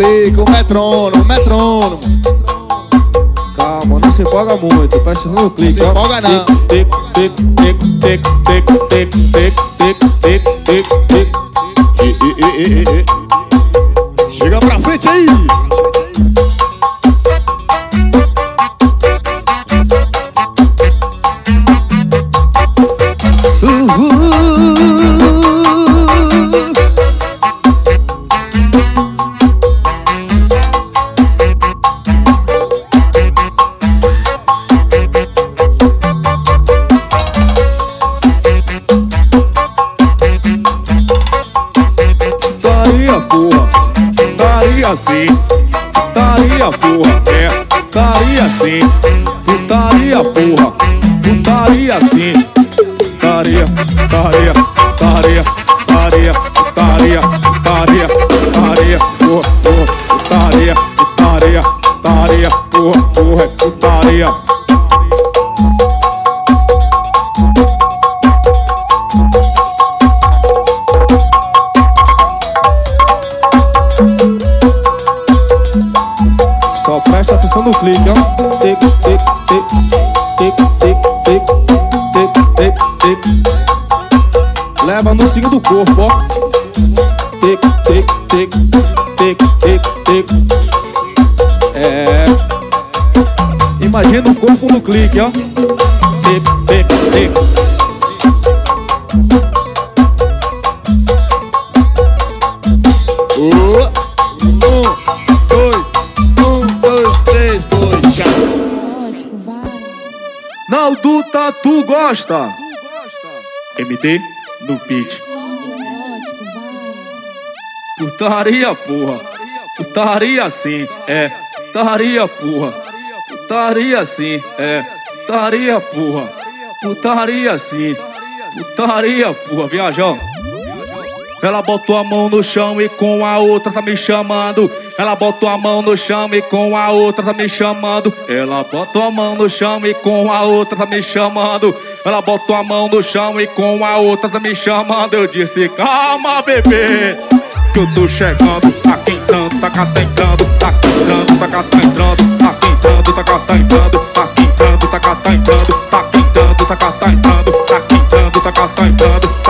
clique, o metrônomo, metrônomo. Calma, não se empolga muito, presta no clique, Não se empolga, não. Tic, tic, tic, tic, tic, tic, tic, tic, tic, tic, tic. E, e, e, e, e, e. Chega pra frente aí. sim, putaria porra, putaria sim, putaria, putaria, putaria, putaria, putaria. trava no segundo corpo, ó. Tic, tic, tic, tic, tic, tic. É. Imagina o corpo no clique, ó. Tic, tic, tic. Naldo Tatu gosta. gosta. MT Lógico, vai. Putaria, porra. Putaria sim, é. Putaria, porra. Putaria sim, é. Putaria, porra. Putaria sim. Putaria, porra. Viajão. Ela botou a mão no chão e com a outra tá me chamando. Ela botou a mão no chão e com a outra tá me chamando. Ela botou a mão no chão e com a outra tá me chamando. Ela botou a mão no chão e com a outra tá me chamando. Eu disse, calma, bebê. Que eu tô chegando, tá quentando, tá cá, tá quentando, tá cá, tá quentando, tá cá, tá quentando, tá cá, tá quentando, tá cá, tá quentando, tá cá, tá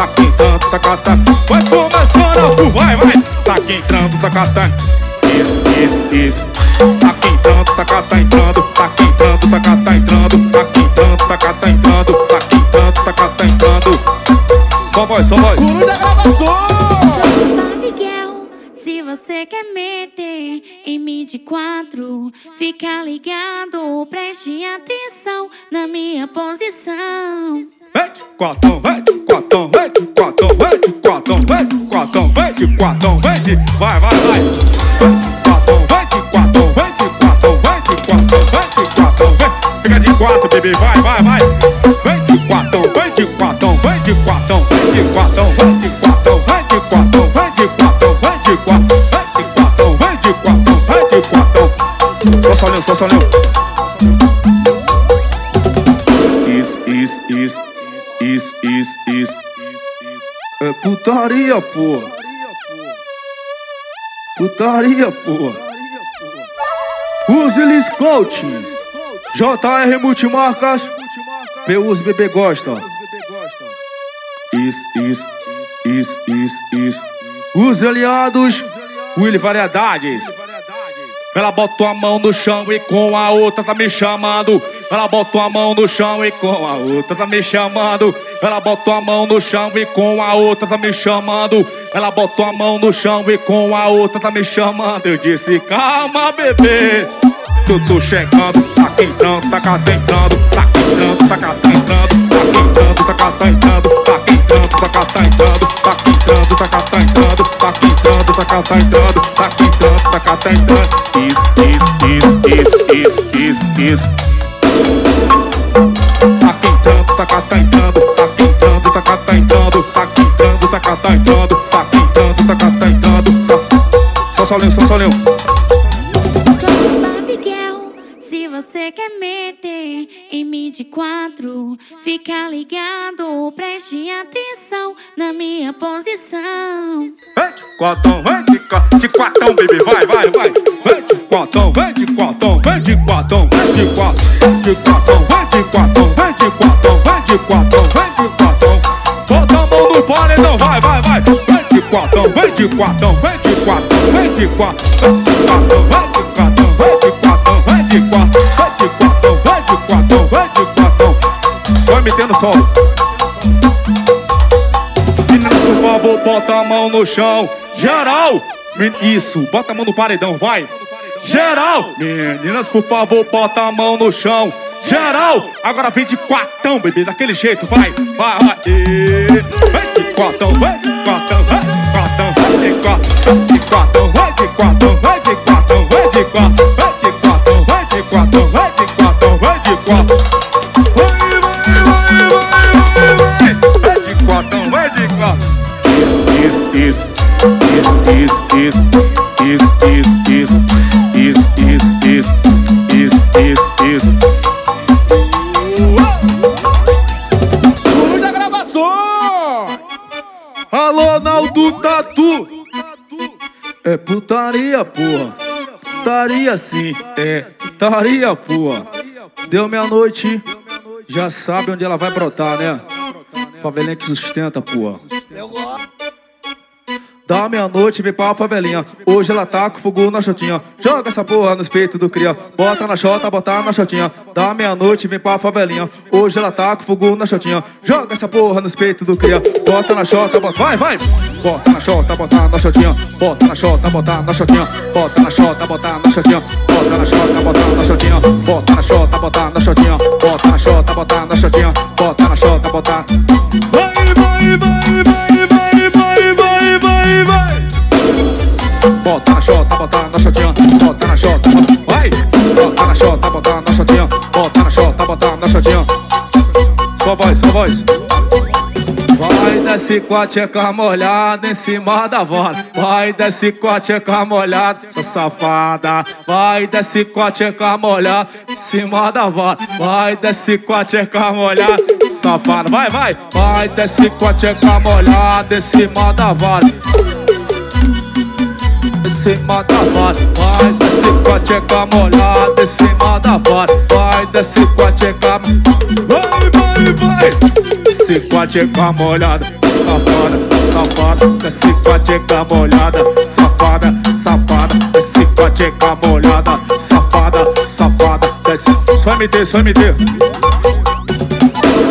quentando, tá tá Vai começando, vai, vai, tá quentando, tá cá, Isso, isso, isso. Tá quentando, tá cá, tá entrando, tá quentando, tá cá, tá entrando, tá quentando, tá cá, tá entrando, tá quentando, tá cá, tá entrando. Só voz, só voz. Guru da gravação. Se você quer meter em mim de quatro, fica ligado, preste atenção na minha posição. Vem de quatão, vem de quatão, vem de quatão, vem de quatão, vem de quatão, vem de quatão, vem de. Vai, vai, vai quatro, vai de quatro, vai de quatro, vai de quatro, vai de quatro, vem. Fica de quatro, bebê, vai, vai, vai. Vem de quatro, vem de quatro, vem de quatro, vem de quatro, vai de quatro, vai de quatro, vai de quatro, vai de quatro, vai de quatro, vai de quatro, vai de quatro. Só solinho, só solinho. Isso, isso, isso, isso, isso, isso. Putaria, porra. Putaria, porra. Use coaching. JR Multimarcas. PUs bebê gosta. Isso, isso, isso, isso, isso. Os aliados. Willy Variedades. Ela botou a mão no chão e com a outra tá me chamando. Ela botou a mão no chão e com a outra tá me chamando. Ela botou a mão no chão e com a outra tá me chamando. Ela botou a mão no chão e com a outra tá me chamando. Eu disse, calma, bebê. Eu tô chegando, tá quentando, tá catentando, tá quentando, tá catentando, tá quentando, tá catentando, tá quentando, tá catentando, tá quentando, tá catentando, tá quentando, tá catentando, tá quentando, tá catentando. Isso, isso, isso, isso, isso, isso. Tá quentando, tá catentando, tá quebrando, tá catentando, tá quebrando, tá catentando quentando, tá tá. Só solinho, só solinho. Se você quer meter em mim de quatro. Fica ligado, preste atenção na minha posição. Vem de quatão, vem de, qua- de quatão, baby, vai, vai, vai. Vem de quatão, vem de quatão, vem de quatão, vem de quatão, de quatão, vem de quatão, vem de quatão, vem de quatão, vem de quatão. Bota a mão no paredão quatão, vem de quatro, vem de quatro, vem de quatro, vem de quatão, vai de quatro, vai de quatro, vai de quatro, vai de quatro, vai de quatro, vai de quatão. Sol. Meninas, por favor, bota a mão no chão. Geral! Isso, bota a mão no paredão, vai! Geral! Meninas, por favor, bota a mão no chão. Geral! Agora vem de quatão, bebê, daquele jeito, vai, vai, vai. Vem de quatão, vem de quatão, vai de quatro, de quatro, vai de quatro, vai quatro, quatro, quatro, quatro, quatro, quatro. Quatro, quatro. Isso, isso, isso, isso, isso, isso, isso. Putaria sim, é putaria, porra. Deu meia-noite, já sabe onde ela vai brotar, né? Favelinha que sustenta, porra. Da meia-noite vem pra favelinha. Hoje ela tá com fogo na chotinha. Joga essa porra nos peitos do cria. Bota na chota, bota na chotinha. Da meia-noite vem pra favelinha. Hoje ela tá com fogo na chotinha. Joga essa porra nos peitos do cria. Bota na chota, bota. Vai, vai! Bota na chota, bota na chotinha. Bota na chota, bota na chotinha. Bota na chota, bota na chotinha. Bota na chota, bota na chotinha. Bota na chota, bota na chotinha. Bota na chota, bota na chotinha. Bota na chota, bota. Vai, vai, vai, vai, Bota na chota, bota na chotinha, bota na bota, vai! Bota na chota, bota na chotinha, bota na chota, bota na chotinha. Só voz, só voz. Vai desce com a tcheca molhada em cima da vara. Vai desce com a tcheca molhada, sua safada. Vai desce com a tcheca molhada em cima da vara. Vai desce com a tcheca molhada, safada. Vai, vai. Vai desce com a tcheca molhada em cima da vara em cima da vara Vai descer com a tcheca molhada em cima da vara. Vai descer com a tcheca Vai, vai, vai. Desce com a tcheca molhada Safada, safada. Desce com a tcheca molhada Safada, safada. Desce com a tcheca molhada Safada, safada. Desce. Só MT, só MT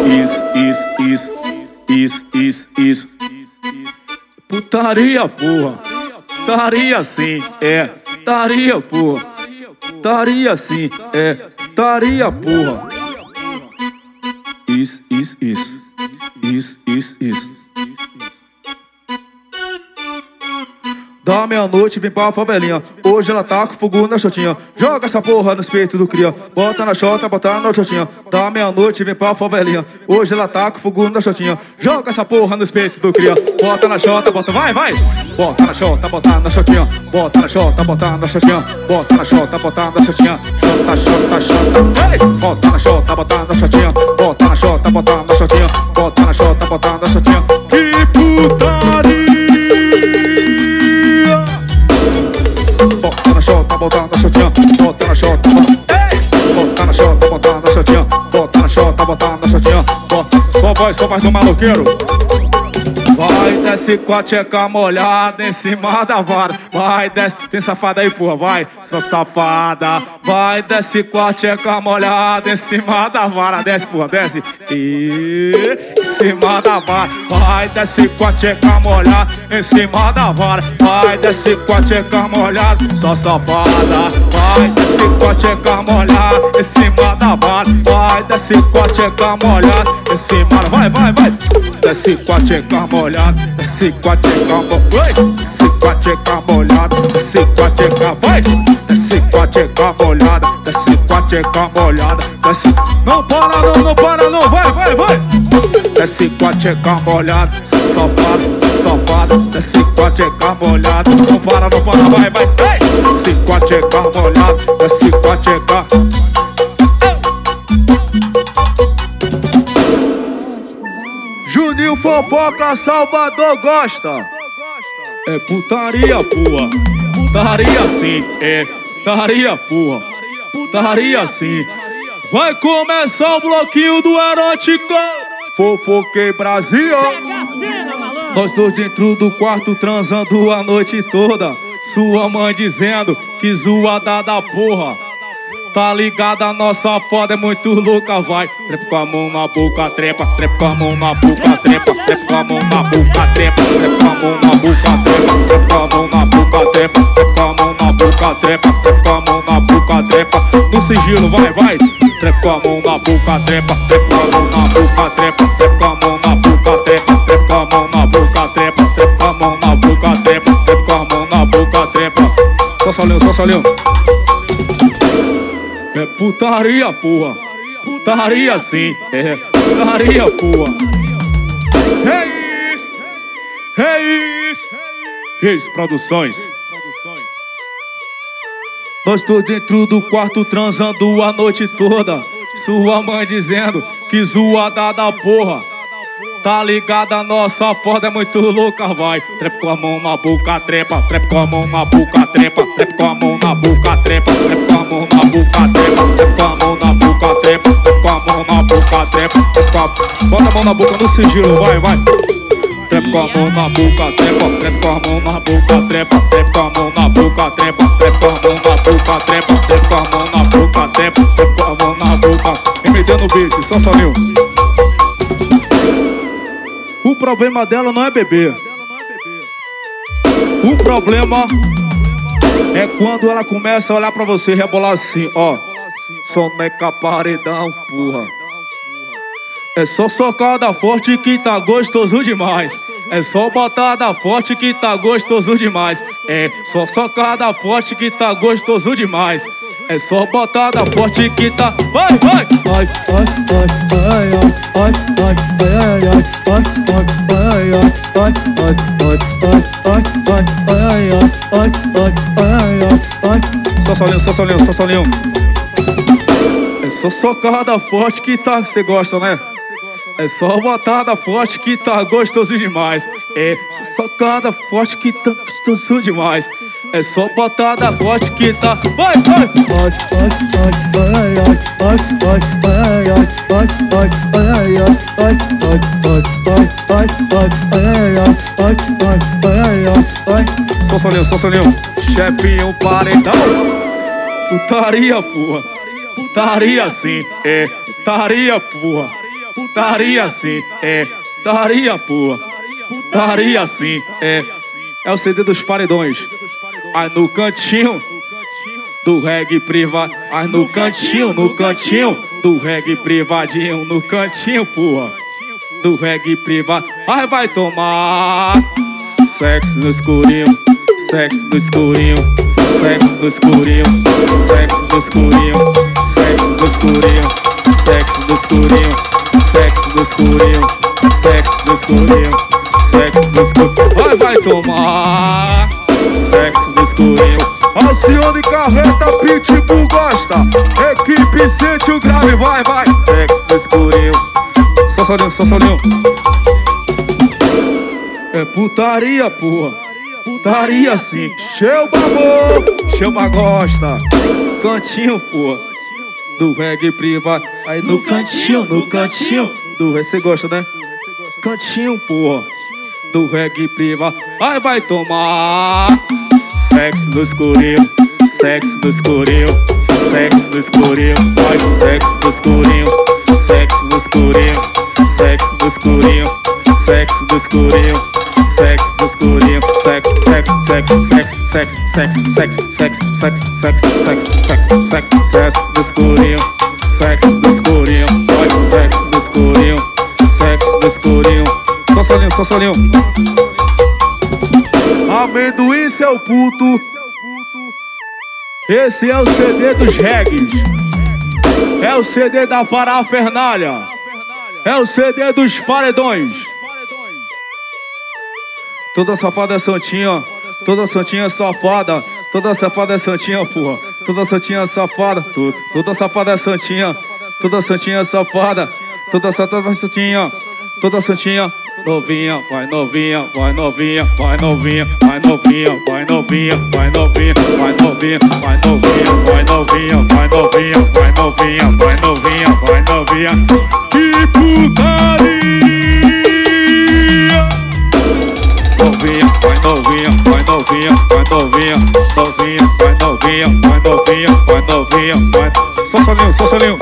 Isso, isso, isso Isso, isso, isso. Putaria, porra Taria sim, é, taria, porra. Taria sim, é, taria, porra. Isso, isso, isso. Isso, isso, isso. Da meia-noite vem pra favelinha. Hoje ela tá com fogo na chotinha. Joga essa porra nos peitos do cria. Bota na chota, bota na chotinha. Da meia-noite vem pra favelinha. Hoje ela tá com fogo na chotinha. Joga essa porra nos peitos do cria. Bota na chota, bota, vai, vai. Bota na chota, bota na chotinha. Bota na chota, bota na chotinha. Bota na chota, bota na chotinha. Chota, chota, chota. Bota na chota, bota na chotinha. Bota na chota, bota na chotinha. Bota na chota, bota na chotinha. Que putaria! Bota na chota, bota na chota, bota. Ei! Bota na chota, bota na chotinha, bota na chota, bota na chotinha, bota. Só voz, só voz do maloqueiro. Vai, desce com a tcheca molhada em cima da vara. Vai, desce, tem safada aí, porra, vai, sua safada. Vai, desce com a tcheca molhada em cima da vara. Desce, porra, desce. E cima da vara. Vai, desce com a tcheca molhada em cima da vara. Vai, desce com a tcheca molhada, sua safada. Vai, desce com a tcheca molhada em cima da vara. Vai, desce com a tcheca molhada em cima. Vai, vai, vai. Desce com a tcheca molhada, desce com a tcheca molhada, desce com a tcheca molhada, desce com a tcheca, vai, desce com a tcheca molhada, desce com a tcheca molhada, desce, não para não, não para não, vai, vai, vai, Desce com é tcheca molhada Safado, safado. Desce com a tcheca Não para, não para, vai, vai Desce com é tcheca molhada Desce com é a Juninho Fofoca Salvador gosta. É putaria, porra Putaria sim, é Putaria, porra Putaria sim. Vai começar o bloquinho do erótico Fofoquei Brasil. Nós dois dentro do quarto transando a noite toda. Sua mãe dizendo que zoada da porra. Tá ligada, a nossa foda é muito louca, vai. Trepa com a mão na boca, trepa, trepa com a mão na boca, trepa, trepa com a mão na boca, trepa, trepa com a mão na boca, trepa, trepa com a mão na boca, trepa, trepa com a mão na boca, trepa, trepa com a mão na boca, trepa. No sigilo, vai, vai. Trepa com a mão na boca, trepa, trepa com a mão na boca, trepa, trepa com a mão na boca, trepa, trepa com a mão na boca, trepa, trepa com a mão na boca, trepa, trepa com a mão na boca, trepa. Só só solinho. É putaria, porra. Putaria sim, é putaria, porra. É isso. Reis Produções. Nós dois dentro do quarto transando a noite toda. Sua mãe dizendo que zoada da porra. Tá ligada, nossa foda é muito louca, vai. Trepa com a mão na boca, trepa, trepa com a mão na boca, trepa, trepa com a mão na boca, trepa, trepa com a mão na boca, trepa, trepa com a mão na boca, trepa, trepa com a mão na boca, trepa, trepa a... Bota a mão na boca no sigilo, vai, vai. Trepa com a mão na boca, trepa, trepa com a mão na boca, trepa, trepa com a mão na boca, trepa, trepa com a mão na boca, trepa, trepa com a mão na boca, trepa, trepa com a mão na boca. E metendo o beat, só solinho. O problema dela não é beber. O problema é quando ela começa a olhar pra você e rebolar assim, ó. Soneca paredão, porra. É só socada forte que tá gostoso demais. É só botada forte que tá gostoso demais. É só socada forte que tá gostoso demais. É só botada forte que tá. Vai, vai! Ai, ai, ai, ai, ai, só solinho, só solinho, só solinho. É só socada forte que tá, você gosta, né? É só botada forte que tá gostoso demais. É só socada forte que tá gostoso demais. É só patada forte que tá. Vai, vai! Pode, pode, pode, vai, pode, pode, vai, pode, pode, vai, pode, pode, pode, pode, pode, pode, vai, pode, pode, vai, pode. Só sonhão, só sonhão. Chefinho paredão. Putaria, porra. Putaria sim, é. Putaria, porra. Putaria sim, é. Putaria, porra. Putaria sim, é. É o CD dos paredões. Aí no cantinho do reggae privado. Aí no cantinho, no cantinho do reggae privadinho. No cantinho, porra. Do reggae privado. Aí vai tomar sexo no escurinho. Sexo no escurinho. Sexo no escurinho. Sexo no escurinho. Sexo no escurinho. Sexo no escurinho. Sexo no escurinho. Sexo no escurinho. Sexo no escurinho. Vai, vai tomar sexo no escurinho. Alcione Carreta, Pitbull gosta. Equipe sente o grave, vai, vai. Sexo no escurinho. Só solinho, só solinho. É putaria, porra. Putaria sim. Cheuba amor. Cheuba gosta. Cantinho, porra. Do reggae privado. Aí no cantinho, no cantinho. Do você gosta, né? Cantinho, porra. Do reggae privado. Aí vai tomar. Sexo no escurinho. Sexo no escurinho. Sexo no escurinho. Vai, sexo no escurinho. Sexo no escurinho. Sexo no escurinho. Sexo no escurinho. Sexo no escurinho. Sexo, sexo, sexo, sexo, sexo, sexo, sexo, sexo, sexo, sexo, sexo, sexo, sexo, sexo no escurinho. Sexo solinho. Amendoim, seu puto. Esse é o CD dos reggae. É o CD da parafernália. É o CD dos paredões. Toda safada é santinha. Toda santinha é safada. Toda safada é santinha, porra. Toda santinha é safada. Toda, safada é santinha. Toda santinha é safada. Toda safada é santinha. Toda santinha. Novinha, vai novinha, vai novinha, vai novinha, vai novinha, vai novinha, vai novinha, vai novinha, vai novinha, vai novinha, vai novinha, vai novinha, vai novinha, vai novinha. Que putaria! Novinha, vai novinha, vai novinha, vai novinha, novinha, vai novinha, vai novinha, vai novinha, vai. Só solinho, só solinho.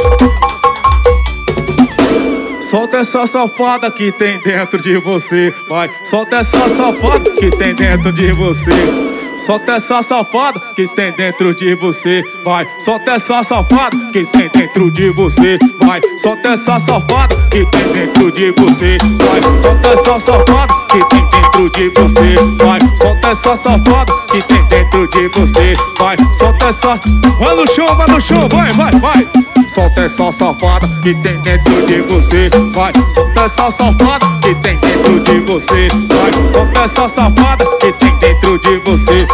Solta essa safada que tem dentro de você, vai. Solta essa safada que tem dentro de você. Solta essa safada que tem dentro de você, vai. Solta essa safada que tem dentro de você, vai. Solta essa safada que tem dentro de você, vai. Solta essa safada que tem dentro de você, vai. Solta essa safada que tem dentro de você, vai. Solta essa. Vai no chão, vai no chão, vai, vai, vai. Solta essa safada que tem dentro de você, vai. Solta essa safada que tem dentro de você, vai. Solta essa safada que tem dentro de você.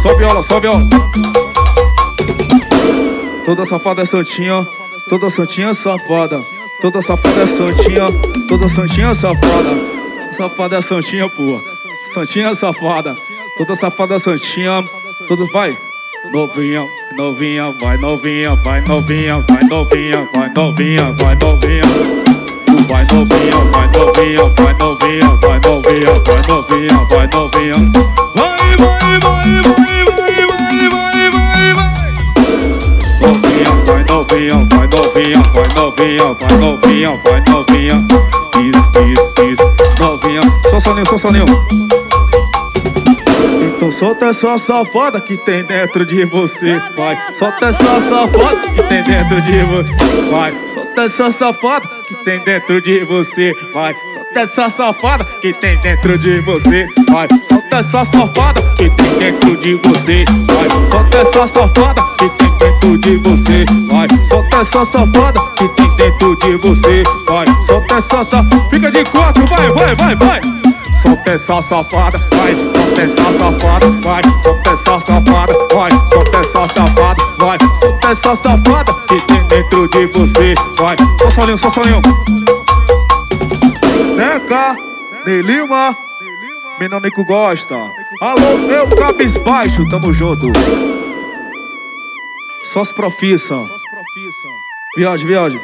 Só viola, só viola. Toda safada é santinha, toda santinha é safada. Toda safada é santinha, toda santinha é safada. Safada é santinha, pô. Santinha é safada. Toda safada é santinha, todos vai. Novinha, novinha, vai novinha, vai novinha, vai novinha, vai novinha, vai novinha. Vai novinha, vai novinha, vai novinha, vai novinha, vai novinha, vai novinha. Vai, vai, vai, vai, vai, vai, vai, vai, vai. Novinha, vai novinha, vai novinha, vai novinha, vai novinha, vai novinha. Isso, isso, isso. Novinha, só soninho, só soninho. Solta essa safada que tem dentro de você, vai. Solta essa safada que tem dentro de você, vai. Solta essa safada que tem dentro de você, vai. Solta essa safada que tem dentro de você, vai. Solta essa safada que tem dentro de você, vai. Solta essa safada que tem dentro de você, vai. Solta essa safada que tem dentro de você, vai. Solta essa safada, fica de quatro, vai, vai, vai, vai. Solta essa safada, vai, solta essa safada, vai, solta essa safada, vai, solta essa safada, vai, solta essa safada que tem dentro de você, vai. Só solinho, só solinho. Neca, Ney Lima, Menonico gosta. Alô, eu cabisbaixo, tamo junto. Só se profissa. Viagem, viagem.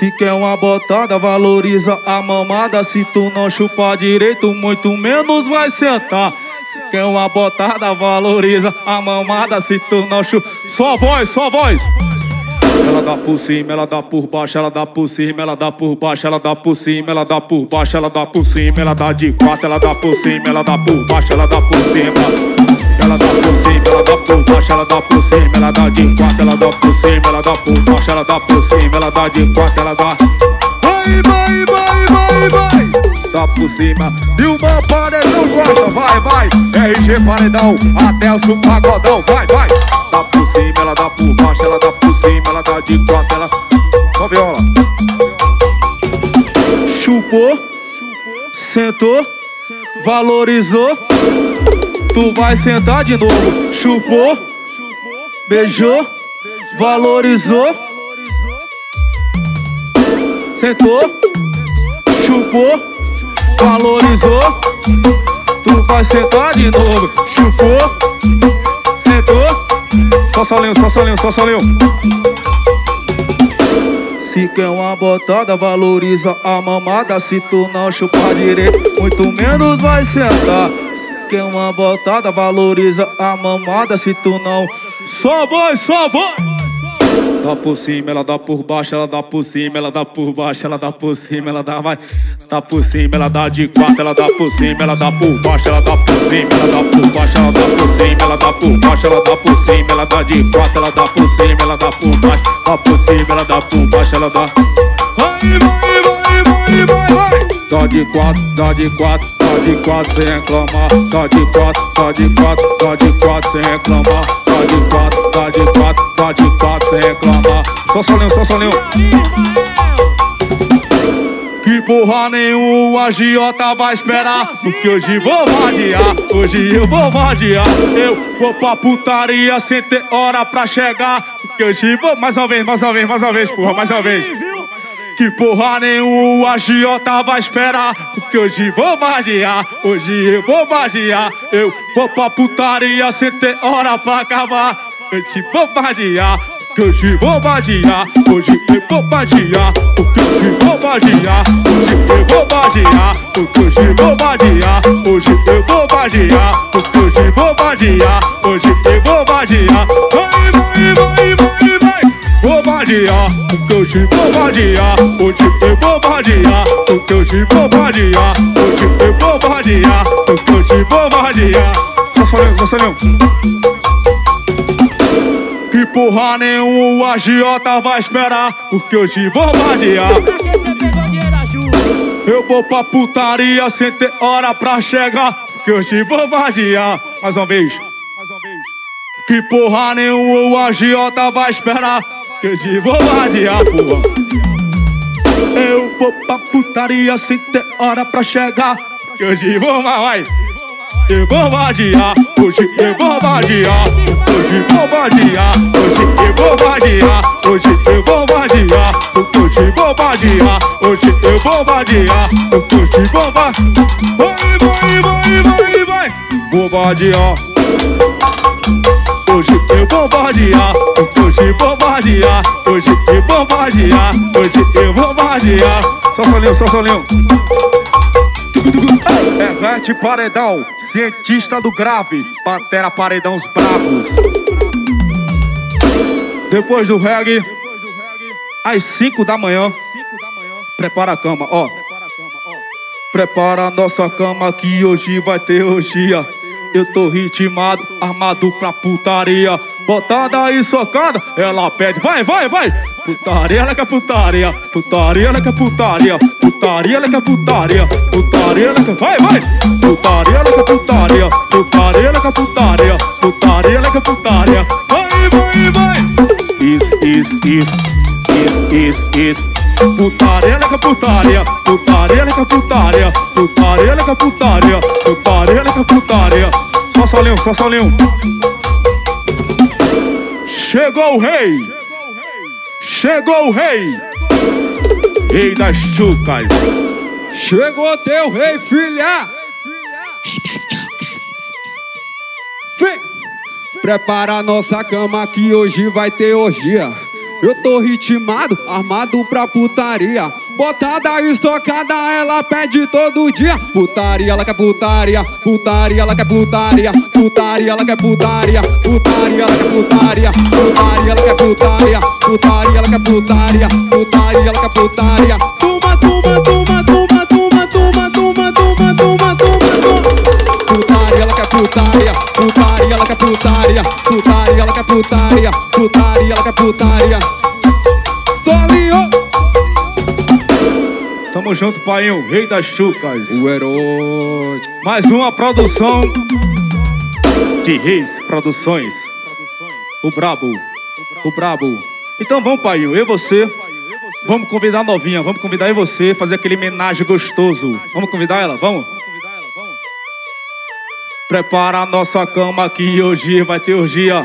Se quer uma botada, valoriza a mamada. Se tu não chupar direito, muito menos vai sentar. Se quer uma botada, valoriza a mamada. Se tu não chupar. Só voz, só voz. Ela dá por cima, ela dá por baixo, ela dá por cima, ela dá por baixo, ela dá por cima, ela dá por baixo, ela dá por cima, ela dá de quatro, ela dá por cima, ela dá por baixo, ela dá por cima. Ela dá por cima, ela dá por baixo, ela dá por cima, ela dá de quatro, ela dá por cima, ela dá por baixo, ela dá por cima, ela dá de quatro, ela dá. Vai, vai, vai, vai, vai. Dá por cima, e uma paredão gosta, vai, vai. RG paredão, até o pagodão, vai, vai. Dá por cima, ela dá por baixo, ela dá por cima, ela dá de quatro, ela. Só viola. Chupou, sentou, valorizou. Tu vai sentar de novo. Chupou, beijou, valorizou. Sentou, chupou, valorizou. Tu vai sentar de novo. Chupou, sentou. Só solinho, só solinho, só solinho. Se quer uma botada, valoriza a mamada. Se tu não chupar direito, muito menos vai sentar. Quer uma botada, valoriza a mamada. Se tu não. Só voz, só voz! Dá por cima, ela dá por baixo, ela dá por cima, ela dá por baixo, ela dá por cima, ela dá vai. Dá por cima, ela dá de quatro, ela dá por cima, ela dá por baixo, ela dá por cima, ela dá por baixo, ela dá por cima, ela dá por baixo, ela dá por cima, ela dá de quatro, ela dá por cima, ela dá por baixo, dá por cima, ela dá por baixo, ela dá. Vai, vai, vai, vai, vai. Dá de quatro, dá de quatro, dá de quatro sem reclamar. Dá de quatro, dá de quatro, dá de quatro sem reclamar. Dá de quatro, dá de quatro, dá de quatro sem reclamar. Só solinho, só solinho. Que porra nenhuma, Giota vai esperar Porque hoje vou vadiar, hoje eu vou vadiar Eu vou pra putaria sem ter hora pra chegar Porque hoje vou... Mais uma vez, mais uma vez, mais uma vez, porra, mais uma vez Que porra nenhuma o agiota vai esperar Porque hoje vou vadiar, hoje eu vou vadiar Eu vou pra putaria sem ter hora pra acabar Eu te vou vadiar que hoje vou vadiar, hoje eu vou vadiar, porque hoje vou vadiar, hoje eu vou vadiar, porque hoje vou vadiar, hoje eu vou vadiar, porque hoje vou hoje eu vou vadiar, bombardear, porque eu te bombardear, tipo vou te ver bombardear, porque eu te bombardear, tipo vou te ver bombardear, porque eu te bombardear. Gostosinho, gostosinho. Que porra nenhum o agiota vai esperar, porque eu te bombardear. Eu vou pra putaria sem ter hora pra chegar, porque eu te bombardear. Mais uma vez. Que porra nenhum o agiota vai esperar, porque hoje vou vadiar, porra Eu vou pra putaria sem ter hora pra chegar. Porque hoje vou, vai. Eu vou vadiar, hoje eu vou vadiar, hoje vou vadiar, hoje eu vou vadiar, hoje eu vou vadiar, hoje vou vadiar, hoje eu vou vadiar, hoje vou vadiar, vai, vai, vai, vai, vai, vou vadiar. Hoje eu vou vadiar, hoje vou vadiar, hoje eu vou vadiar, hoje eu vou vadiar. Só solinho, só solinho. Errante Paredão, cientista do grave, Pantera Paredão os bravos. Depois do reggae, às 5 da manhã, prepara a cama, ó. Prepara a nossa cama que hoje vai ter orgia. Eu tô ritmado, armado pra putaria. Botada aí socada, ela pede, vai, vai, vai. Putaria, ela quer putaria. Putaria, ela quer putaria. Putaria, ela quer putaria. Putaria, ela quer, vai, vai. Putaria, ela quer putaria. Putaria, ela quer putaria. Putaria, ela quer putaria. Vai, vai, vai. Isso, isso, isso. Isso, isso, isso. Putaria, quer putaria. Putaria, quer putaria. Putaria, quer putaria. Putaria, putaria. Só solinho, só solinho. Chegou o rei. Chegou o rei. Rei das chucas. Chegou teu rei, filha! Vem! Prepara a nossa cama que hoje vai ter orgia. Eu tô ritmado, armado pra putaria. Botada e socada, ela pede todo dia. Putaria, ela quer putaria. Putaria, ela quer putaria. Putaria, ela quer putaria. Putaria, ela quer putaria. Putaria, ela quer putaria. Putaria, ela quer putaria. Putaria, ela quer putaria. Tuma, tuma, tuma, tuma, tuma, tuma, tuma, tuma, tuma, tuma, tuma. Putaria, ela quer putaria. Putaria, ela quer putaria. Putaria, ela quer putaria. Putaria, ela quer putaria. Tamo junto, painho. Rei das chucas. O herói. Mais uma produção de Reis Produções. O Brabo. O Brabo. Então vamos, pai, eu e você. Vamos convidar a novinha, vamos convidar eu e você, fazer aquele homenagem gostoso. Vamos convidar ela? Vamos? Prepara nossa cama que hoje vai ter orgia.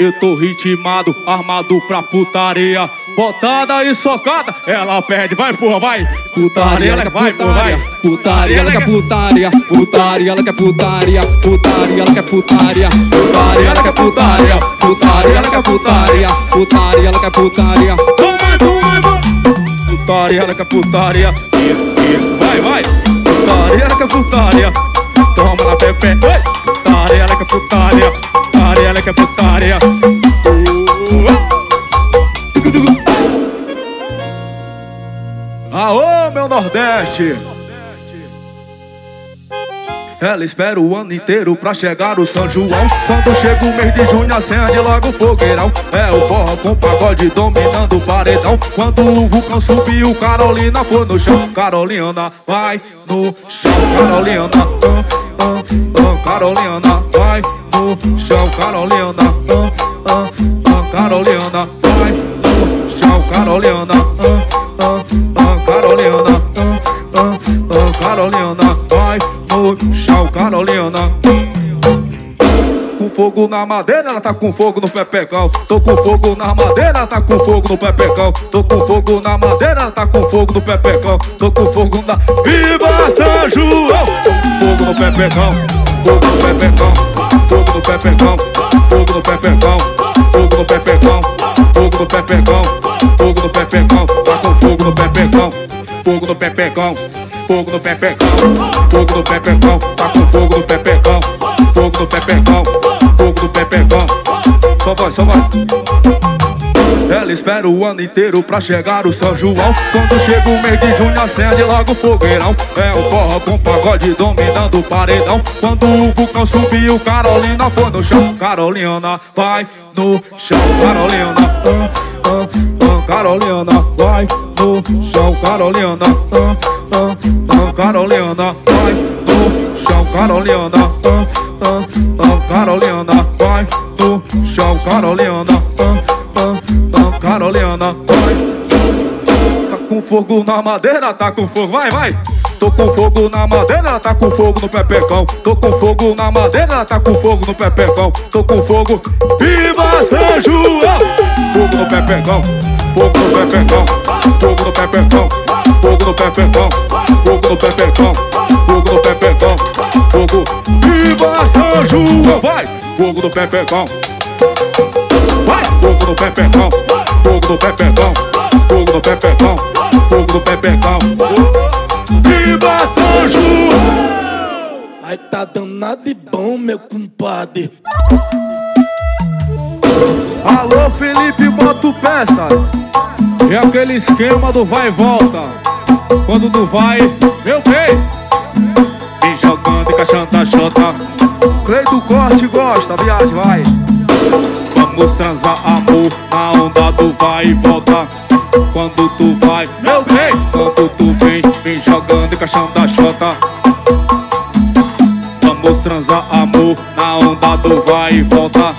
Eu tô ritmado, armado pra putaria. Botada e socada, ela pede, vai porra, vai. Putaria, ela vai porra, vai. Putaria, ela quer putaria. Putaria, ela quer putaria. Putaria, ela quer putaria. Putaria, ela quer putaria. Putaria, ela quer putaria. Putaria, ela quer putaria. Putaria, ela quer putaria. Isso, isso, vai, vai. Putaria, ela quer putaria. Toma na pepe. Putaria, ela quer putaria. Putaria, ela quer putaria. Aô, meu Nordeste! Ela espera o ano inteiro pra chegar o São João Quando chega o mês de junho acende logo o fogueirão É o forró com pagode dominando o paredão Quando o vulcão subiu, Carolina foi no chão Carolina vai no chão Carolina, ah, ah, ah, Carolina vai no chão Carolina, ah, ah, ah, Carolina vai no chão Carolina, ah, ah, ah, Carolina, ah, ah, ah, Carolina vai no chão Carolina Com fogo na madeira, ela tá com fogo no pepecão. Tô com fogo na madeira, ela tá com fogo no pepecão. Tô com fogo na madeira, ela tá com fogo no pepecão. Tô com fogo na. Viva São João! Fogo no pepecão, fogo no pepecão, fogo no pepecão, fogo no pepecão, fogo no pepecão, fogo no pepecão, fogo no pepecão, tá com fogo no pepecão, fogo no pepecão. Fogo no pepecão, fogo no pepecão, tá com fogo no pepecão, fogo no pepecão, fogo no pepecão. Só vai, só vai. Ela espera o ano inteiro pra chegar o São João Quando chega o mês de junho acende logo o fogueirão É o forró com pagode dominando o paredão Quando o vulcão subiu, Carolina foi no chão Carolina vai no chão Carolina, ah, ah, Carolina vai no chão Carolina, ah, ah, ah, Carolina vai no chão Carolina, ah, ah, ah, Carolina vai no chão Carolina, ah, ah, ah, Carolina vai Tá com fogo na madeira, tá com fogo, vai, vai. Tô com fogo na madeira, tá com fogo no pepecão. Tô com fogo na madeira, tá com fogo no pepecão. Tô com fogo, viva São João! Fogo no pepecão, fogo no pepecão, fogo no pepecão, fogo no pepecão, fogo no pepecão, fogo no pepecão, fogo, viva São João! Vai, fogo no pepecão. Vai! Fogo no pepecão, fogo no pepecão, fogo no pepecão, fogo no pepecão. Viva São João! Vai tá dando nada de bom, meu compadre. Alô Felipe Moto Peças. É aquele esquema do vai e volta. Quando tu vai, meu bem. Vem jogando e caixando a chota. Clei do corte gosta, viagem, vai. Vamos transar amor na onda do vai e volta. Quando tu vai, meu bem. Quando tu vem, vem jogando e caixando a chota. Vamos transar amor na onda do vai e volta.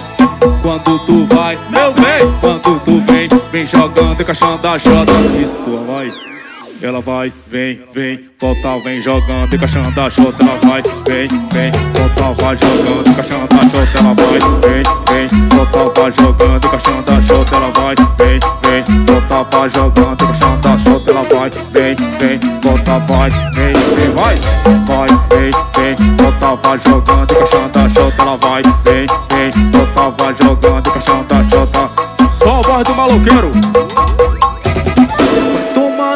Quando tu vai, meu bem. Quando tu vem, vem jogando e caixando a chota. Isso, porra, vai. Ela vai, vem, vem, volta, vem jogando e caixando a chota. Ela vai, vem, vem, volta, vai jogando e caixando a chota. Ela vai, vem, vem, volta, vai jogando e caixando a chota. Ela vai, vem, vem, volta, vai jogando e caixando a chota. Ela vai, vem, vem, volta, vai, vem, vem, vai, vai, vem, vem, volta, vai jogando e caixando a chota. Ela vai, vem, vem, volta, vai jogando e caixando a chota. Só a voz do maloqueiro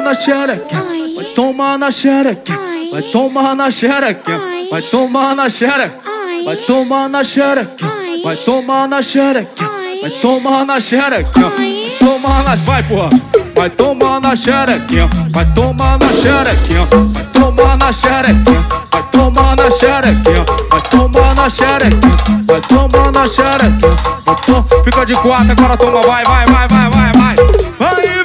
na xerequinha, vai tomar na xerequinha, vai tomar na xerequinha, vai tomar na xerequinha, vai tomar na xerequinha, vai tomar na xerequinha, vai tomar na xerequinha, tomar nas vai porra, vai tomar na xerequinha, vai tomar na xerequinha, vai tomar na xerequinha, vai tomar na xerequinha, vai tomar na xerequinha, vai tomar na xerequinha, fica de quatro agora toma vai vai vai vai vai vai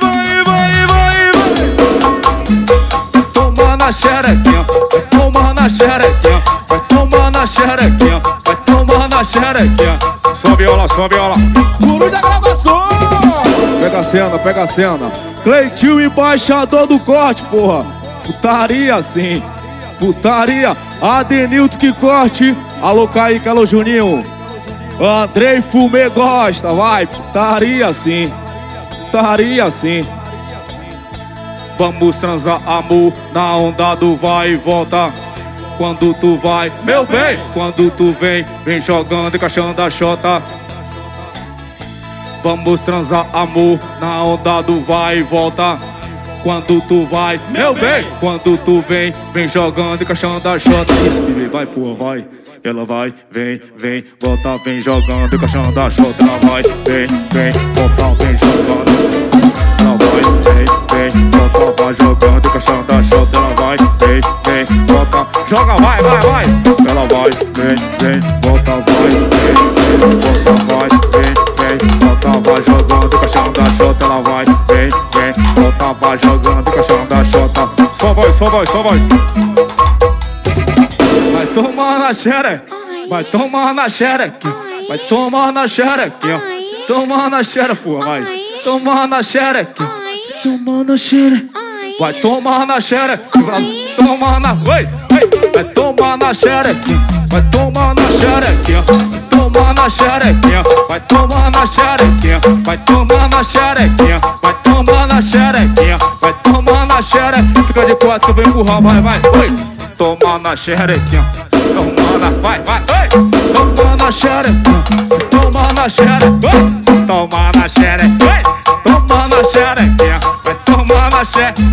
na xerequinha, vai tomar na xerequinha, vai tomar na xerequinha, vai tomar na xerequinha. Só viola, só viola. Guru da gravação! Pega a cena, pega a cena. Cleitinho, embaixador do corte, porra. Putaria sim. Putaria. Adenilton que corte. Alô, Kaique, alô, Juninho. Andrei Fumê gosta, vai. Putaria sim. Putaria sim. Vamos transar amor na onda do vai e volta. Quando tu vai, meu bem, quando tu vem, vem jogando e caixando a chota. Vamos transar amor na onda do vai e volta. Quando tu vai, meu bem, quando tu vem, vem jogando e caixando a chota. Bebê, vai, porra, vai. Ela vai, vem, vem, volta, vem jogando e caixando a chota. Ela vai, vem, vem, volta, vem jogando. Vem, vem, volta, vai jogando e caixando a chota. Ela vai, vem, vem, volta, joga, vai, vai, vai. Ela vai, vem, vem, volta, vai, vem, vem, volta, vai, vem, vem, volta, vai jogando e caixando a chota. Ela vai, vem, vem, volta, vai jogando e caixando a chota. Só voz, só voz, só voz. Vai tomar na xereca, vai tomar na xereca, vai tomar na xereca, tomar na xereca, porra, vai. Tomar na xereca, tomar na xereca, vai tomar na xereca, vai tomar na, oi, oi, vai tomar na xereca, vai tomar na vai tomar tomar na xerequinha, vai tomar na xerequinha, vai tomar na xerequinha, vai tomar na xerequinha, vai tomar na xerequinha. Fica de quatro que eu vou empurrar, vai, vai, oi. Toma na xerequinha, toma na, vai, vai, oi. Toma na xerequinha, toma na xerequinha, toma na xerequinha, toma na xerequinha, vai tomar na xerequinha.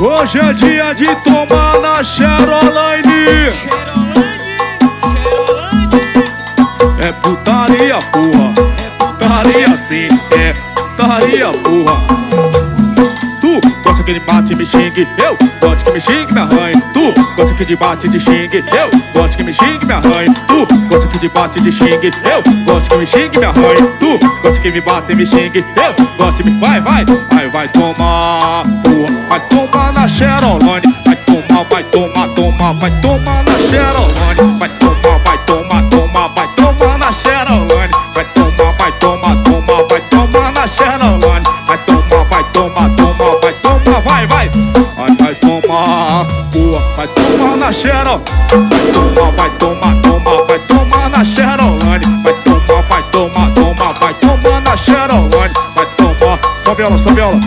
Hoje é dia de tomar na Cheroline. É putaria, porra. Putaria sim, é putaria, porra. Que ele bate e me xingue, eu gosto que me xingue me arranhe. Tu gosta que de bate e de xingue, eu gosto que me xingue me arranhe. Tu gosta que de bate e de xingue, eu gosto que me xingue me arranhe. Tu gosta que me bate e me xingue, eu gosto que me. Vai, vai, vai, vai tomar, porra. Vai tomar na Cherolane, vai tomar, vai tomar, tomar, vai tomar na Cherolane, vai tomar, vai tomar, na vai tomar, vai tomar, tomar, vai tomar na Cherolane, vai tomar, vai tomar, tomar, vai tomar na Cherolane, vai tomar, só viola, só viola.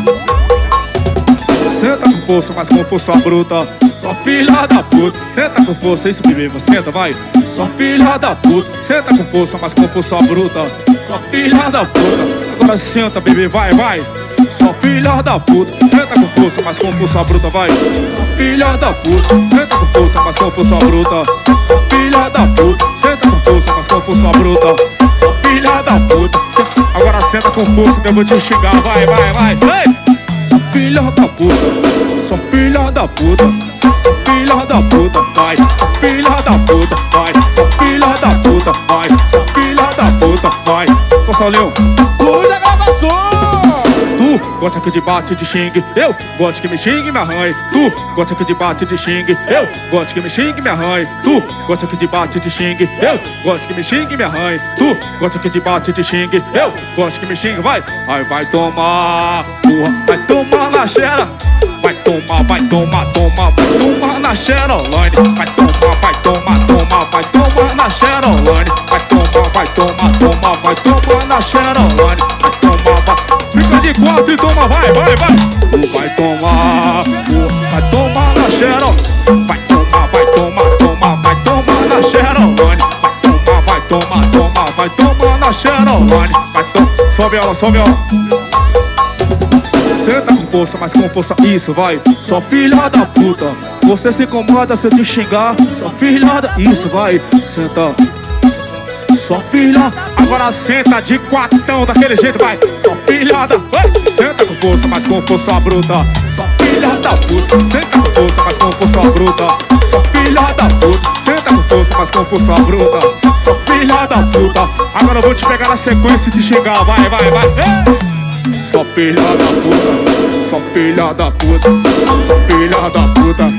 Senta com força, mas com força bruta. Só filha da puta. Senta com força, isso bebê, você senta, vai. Só filha da puta. Senta com força, mas com força bruta. Só filha da puta. Agora senta, bebê, vai, vai. Filha da puta. Senta com força, mas com força bruta, vai. Filha da puta. Senta com força, mas com força bruta. Filha da puta. Senta com força, mas com força bruta. Filha da puta. Agora senta com força que eu vou te xingar, vai, vai, vai. Filha da puta, sua filha da puta, sua filha da puta, vai, filha da puta, vai, sua filha da puta, vai, sua filha da puta, vai. Só Saulinho, gosta que de bate e de xingue, eu gosto que me xingue me arranhe. Tu gosta que de bate e de xingue, eu gosto que me xingue me arranhe. Tu gosta que de bate e de xingue, eu gosto que me xingue me arranhe. Tu gosta que de bate e de xingue, eu gosto que me xingue, vai, vai, vai tomar, porra, vai tomar na xera. Vai tomar, vai tomar, tomar, vai tomar na Cherolane. Vai tomar, vai tomar, tomar, vai tomar na Cherolane. Vai tomar, vai tomar, tomar, vai tomar na Cherolane. Quatro e toma, vai, vai, vai. Vai tomar, vai tomar na Cherolane. Vai tomar, vai tomar, tomar, vai tomar na Cherolane. Vai tomar, vai tomar, tomar, vai tomar na Cherolane. Vai tomar. Sobe ela, sobe ela. Senta com força, mas com força isso vai Só filha da puta Você se incomoda se eu te xingar Só filha da... Isso vai Senta Só filha Agora senta de quatão daquele jeito vai Só filha da... Vai. Senta com força, mas com força bruta Só filha da puta Senta com força, mas com força bruta Só filha da puta Senta com força, mas com força bruta Só filha da puta Agora eu vou te pegar na sequência e te xingar Vai, vai, vai! Só filha da puta, só filha da puta, só filha da puta,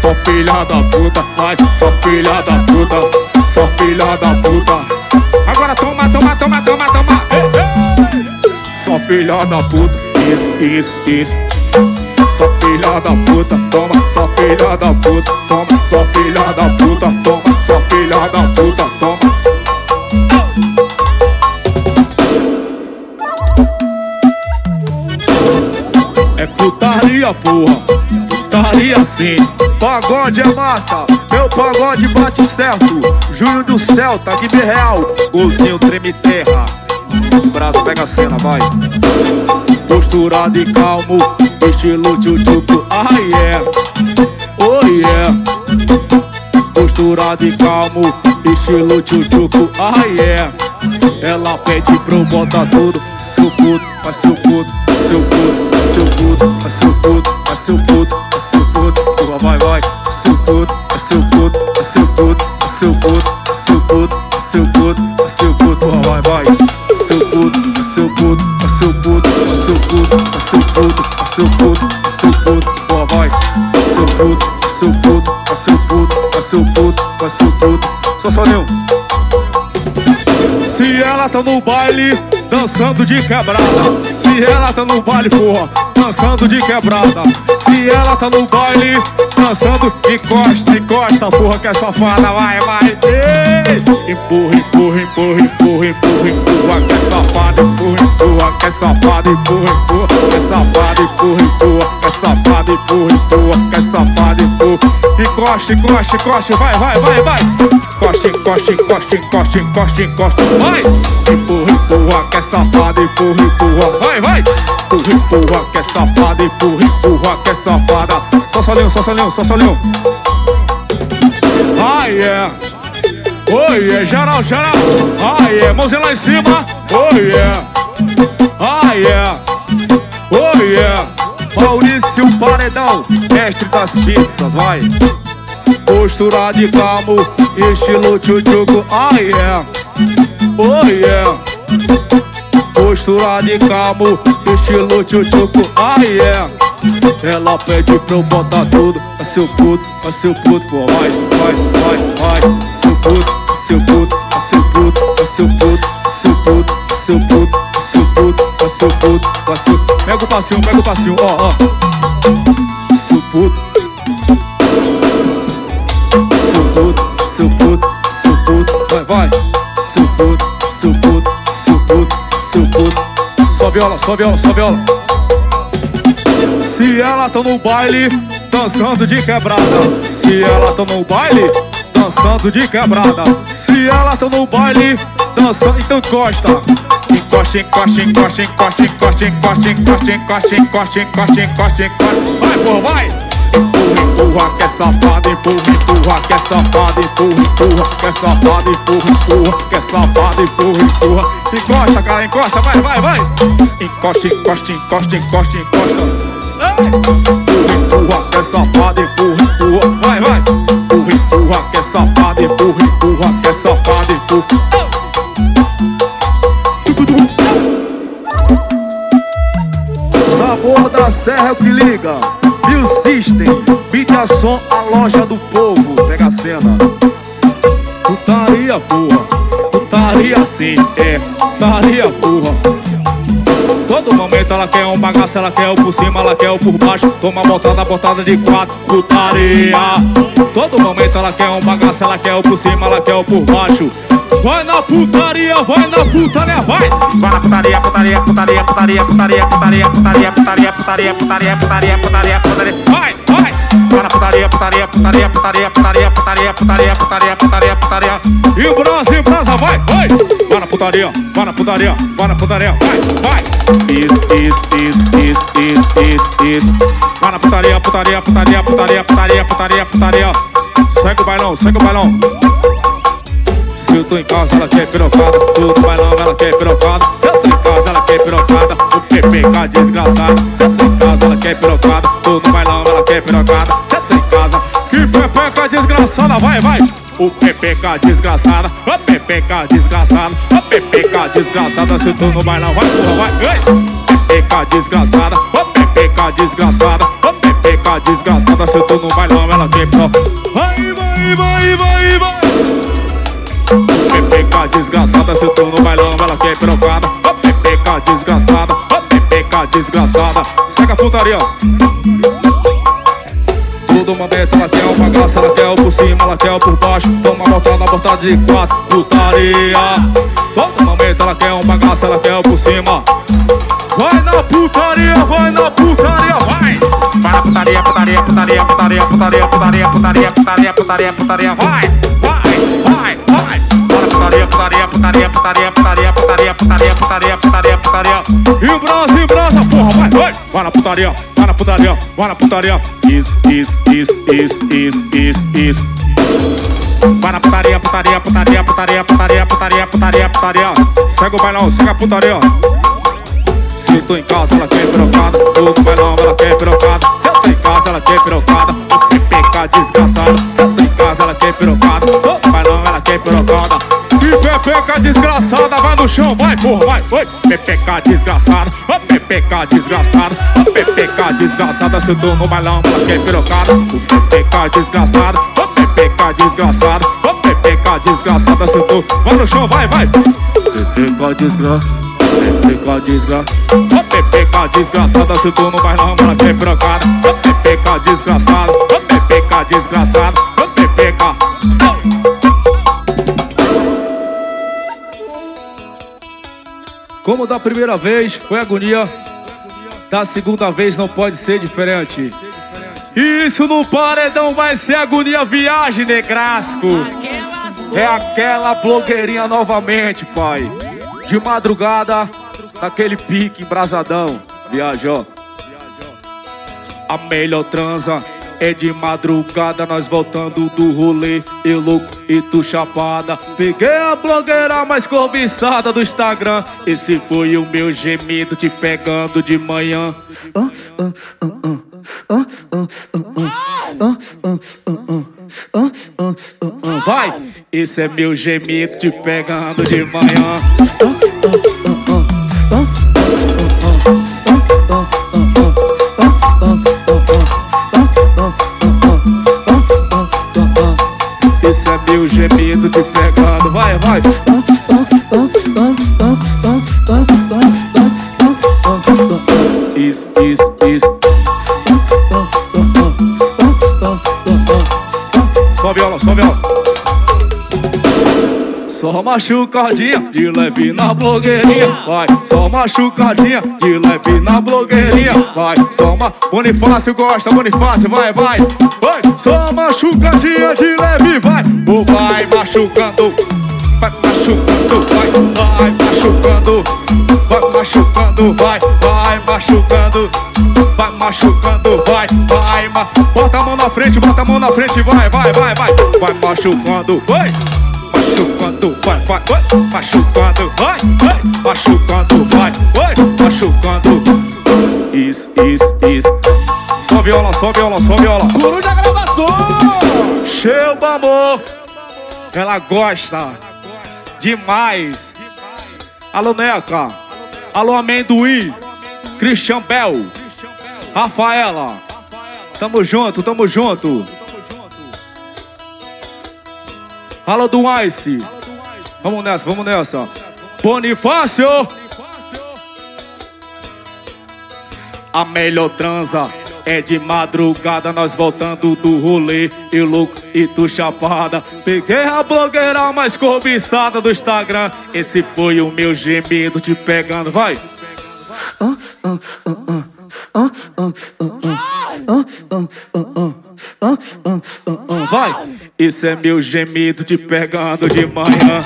só filha da puta, vai, só filha da puta, só filha da puta. Agora toma, toma, toma, toma, toma. Só filha da puta, isso, isso, isso. Só filha da puta, toma, só filha da puta, toma, só filha da puta, toma, só filha da puta, toma. É putaria, porra. Putaria sim. Pagode é massa. Meu pagode bate certo. Júnior do Celta, de real. Golzinho treme terra. Braço pega a cena, vai. Posturado e calmo. Estilo tchutchuco. Ah, yeah. Oh, yeah. Posturado e calmo. Estilo tchutchuco. Ah, yeah. Ela pede pro botar tudo. Seu puto, faz seu puto, seu puto, seu puto, faz seu puto, faz seu puto, vai, vai, seu puto, seu puto, seu puto, seu puto, seu puto, seu puto, seu puto, vai, vai, seu puto, seu puto, seu puto, seu puto, seu puto, seu puto, seu puto, vai, faz seu puto, seu puto, seu puto, seu puto, seu puto, só só nenhum. Tá no baile, dançando de quebrada. Se ela tá no baile, porra, dançando de quebrada. Se ela tá no baile, dançando, encosta, encosta, porra, que é safada, vai, vai. Ei! Empurra, empurra, empurra, empurra, empurra, empurra, que é safada, empurra, empurra, que é safada, empurra, empurra, que é safada, empurra, empurra, que é safada, empurra, empurra, que é safada, empurra. Encosta, encosta, encosta, vai, vai, vai, vai. Encosta, encosta, encosta, encosta, encosta, encosta, vai. Empurra, empurra, que é safada, empurra, empurra, vai, vai. Empurra, empurra, que é safada, empurra, empurra, que é safada. Só solinho, só solinho, só solinho. Ah, yeah. Oh, yeah, geral, geral. Ah, yeah, mãozinha lá em cima. Oh, yeah. Ah, yeah. Oh, yeah. Maurício Paredão, mestre das pizzas, vai. Postura de calmo, estilo tchutchuco, ah, yeah. Oh, yeah. Postura de calmo, estilo tchutchuco, ah, yeah. Ela pede pra eu botar tudo, é seu puto, é seu puto, pô, vai, vai, vai, vai. Seu puto, é seu puto, é seu puto, é seu puto, é seu puto, é seu puto, é seu puto, é seu puto, é seu Pega o passinho, pega o passinho, ó, ó. Seu puto. Seu puto, seu puto, seu puto, vai, vai. Seu puto, seu puto, seu puto, seu puto. Só viola, só viola, só viola. Se ela tá no baile, dançando de quebrada. Se ela tá no baile, dançando de quebrada. Se ela tá no baile, dançando, então encosta. Encosta, encosta, encosta, encosta, encosta, encosta, encosta, encosta, encosta, encosta, encosta, encosta. Vai, pô, vai! Empurra, que é safado, empurra, empurra, que é safado, empurra, empurra, que é safado, empurra, empurra, que é safado, empurra, empurra. Encosta, cara, encosta, vai, vai, vai! Encosta, encosta, encosta, encosta, encosta. Empurra, que é safado, empurra, empurra, vai, vai! Que é safado, empurra. Sabor da serra é que liga. Bill System, Vídeo som, a loja do povo. Pega a cena. Putaria, porra. Putaria sim, é. Putaria, porra. Todo momento ela quer um bagaço, ela quer o por cima, ela quer o por baixo. Toma botada, botada de quatro, putaria. Todo momento ela quer um bagaço, ela quer o por cima, ela quer o por baixo. Vai na putaria, vai na putaria, vai! Vai na putaria, putaria, putaria, putaria, putaria, putaria, putaria, putaria, putaria, putaria, putaria, putaria, putaria, vai, na putaria, putaria, putaria, putaria, putaria, putaria, putaria, putaria, putaria, putaria. E brasa, e brasa, vai, vai! Vai na putaria, vai na putaria, vai na putaria, vai, vai! Isso, isso, isso, isso, isso, isso, isso. Vai na putaria, putaria, putaria, putaria, putaria, putaria, putaria. Segue o bailão, segue o bailão. Se eu tô em casa, ela quer pirocada. Tudo bailão, ela quer pirocada. Se eu tô em casa, ela quer pirocada. PPK desgraçada. Eu tô em casa, ela quer pirocada. Tudo bailão, ela quer pirocada. Eu tô em casa, que PPK desgraçada, vai, vai. O PPK desgraçada, a PPK desgraçada, a PPK desgraçada. Se tô no bailão, vai, porra, vai, ei. PPK desgraçada, a PPK desgraçada, a PPK desgraçada. Se tô no bailão, ela quer pirocada. Vai, vai, vai, vai, vai. PPK desgraçada, se eu tô no bailão, ela quer pirocada. Desgraçada. Segue a putaria. Todo momento ela quer uma graça, ela quer por cima, ela quer por baixo. Toma botada, botada de quatro, putaria. Todo momento ela quer uma graça, ela quer por cima. Vai na putaria, vai na putaria, vai! Vai na putaria, putaria, putaria, putaria, putaria, putaria, putaria, putaria, putaria, putaria, vai! Na putaria, putaria, putaria, putaria, putaria, putaria, putaria, putaria, putaria, putaria. E brasa, e brasa, porra, vai, vai! Vai na putaria, vai na putaria, vai na putaria. Isso, isso, isso, isso, isso, isso, isso. Vai na putaria, putaria, putaria, putaria, putaria, putaria, putaria, putaria. Segue o bailão, segue a putaria. Se eu tô em casa, ela quer pirocada. Todo bailão, ela quer pirocada. Se eu tô em casa, ela quer pirocada. O PPK desgraçada. Se eu tô em casa, ela quer pirocada. Todo bailão, ela quer pirocada. E PPK desgraçada, vai no chão, vai, porra, vai, vai. PPK desgraçada, a PPK desgraçada, a PPK desgraçada. Se tô no bailão, ela quer pirocada. O PPK desgraçada, a PPK desgraçada, a PPK desgraçada. Se tô, vai no chão, vai, vai. PPK desgraçada. Pepeca desgraçada Ô pepeca desgraçada Se tu não vai namorar que é brocada Ô pepeca desgraçada Ô pepeca desgraçada Como da primeira vez foi agonia. Da segunda vez não pode ser diferente. Isso no paredão vai ser agonia viagem negrasco É aquela blogueirinha novamente, pai. De madrugada, naquele pique embrasadão. Viajou A melhor transa é de madrugada, nós voltando do rolê, eu louco e tu chapada. Peguei a blogueira mais cobiçada do Instagram. Esse foi o meu gemido te pegando de manhã. Vai! Esse é meu gemido te pegando de manhã. Vai! Isso, isso, isso. Só viola, só viola. Só machucadinha de leve na blogueirinha, vai. Só machucadinha de leve na blogueirinha, vai. Só uma Bonifácio gosta, Bonifácio, vai, vai. Vai, só machucadinha de leve, vai. Ou vai machucando, vai machucando, vai, vai machucando, vai machucando, vai, vai machucando, vai machucando, vai, vai, ma... bota a mão na frente, bota a mão na frente, vai, vai, vai, vai, vai machucando, vai machucando, vai, vai, vai, machucando, vai, vai, machucando, vai, vai, machucando. Isso, isso, isso. Só viola, só viola, só viola. Coruja gravação! Cheba, amor. Ela gosta demais. Alô, Neca. Alô, amendoim. Christian Bell. Rafaela. Tamo junto, tamo junto. Alô, do Ice. Vamos nessa, vamos nessa. Bonifácio. A melhor transa é de madrugada, nós voltando do rolê, eu louco e tu chapada. Peguei a blogueira mais cobiçada do Instagram. Esse foi o meu gemido te pegando, vai. Vai, esse é meu gemido te pegando de manhã.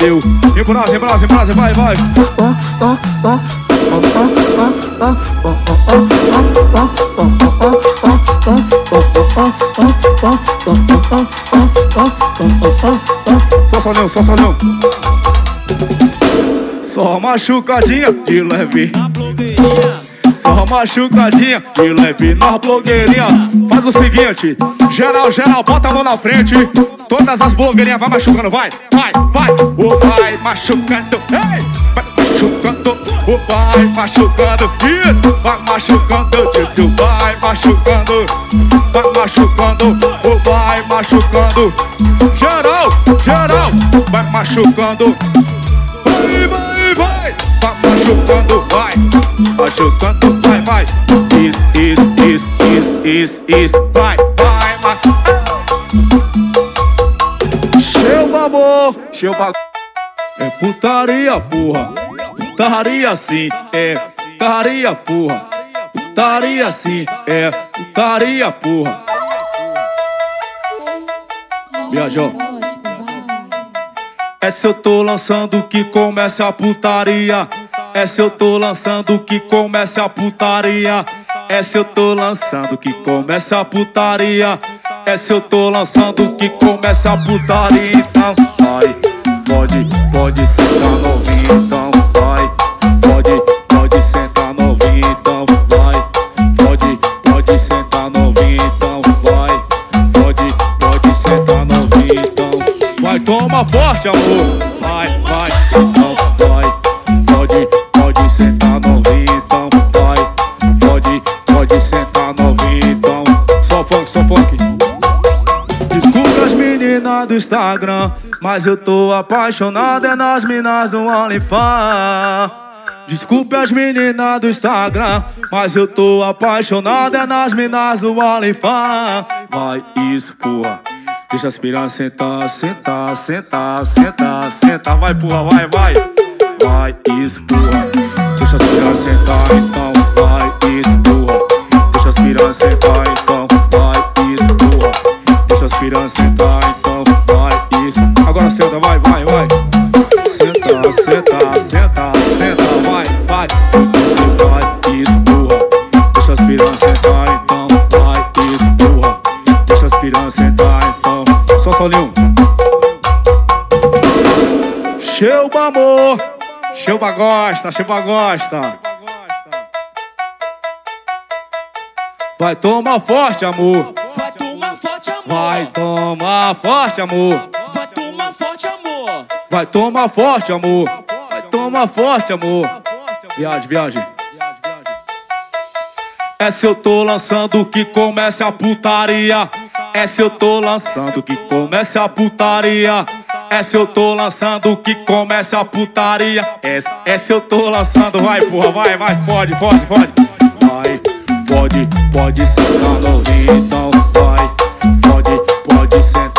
Pro nós, vem pro nós, vai, vai. Só só não, só só não. Só machucadinha de leve. Só machucadinha de leve na blogueirinha. Faz o seguinte, geral, geral, bota a mão na frente. Todas as blogueirinhas vai machucando, vai, vai. O vai machucando, vai machucando. O vai machucando, isso, vai machucando. Disse o vai machucando, vai machucando. O vai machucando. Geral, geral, vai machucando. Vai, vai, vai, vai machucando, vai, machucando, vai, vai. Isso, isso, isso, isso, isso, isso, vai, vai, vai. Amor, cheu ba... É putaria, porra. Putaria sim, é putaria, porra. Putaria sim, é putaria, porra. Viajou. É se eu tô lançando que comece a putaria. É se eu tô lançando que comece a putaria. É se eu tô lançando que comece a putaria. É se eu tô lançando que comece a putaria. Então vai, pode, pode sentar novinho. Então vai, pode, pode sentar novinho. Então vai, pode, pode sentar novinho. Então vai, pode, pode sentar novinho. Então vai, toma forte, amor. Vai, vai, então vai, pode, pode sentar novinho. Então vai, pode pode sentar novinho, então. Só funk, só funk. Do Instagram, mas eu tô apaixonado é nas minas do OnlyFans. Desculpe as meninas do Instagram, mas eu tô apaixonado é nas minas do OnlyFans. Vai isso, porra. Deixa as piranhas sentar, sentar, sentar, sentar, sentar. Vai, porra, vai, vai. Vai isso, porra. Deixa as piranhas sentar, então. Vai isso, porra. Deixa as piranhas sentar, então. Vai isso, porra. Deixa as piranhas sentar, então. Isso. Agora senta, vai, vai, vai. Senta, senta, senta, senta, vai, vai. Vai isso, porra. Deixa as piranhas sentar, então. Vai isso, porra. Deixa as piranhas sentar, então. Só solinho. Cheuba, amor. Cheuba gosta, Cheuba gosta. Vai tomar forte, amor. Vai tomar forte amor. Vai tomar forte, amor. Vai tomar forte, amor. Vai tomar forte, amor. Viagem, viagem. É se eu tô lançando que comece a putaria. É se eu tô lançando que comece a putaria. É se eu tô lançando que comece a putaria. É se eu tô lançando, vai, porra, vai, vai, fode, fode, fode. Vai, pode, pode sentar novinho, então, vai. Pode, pode sentar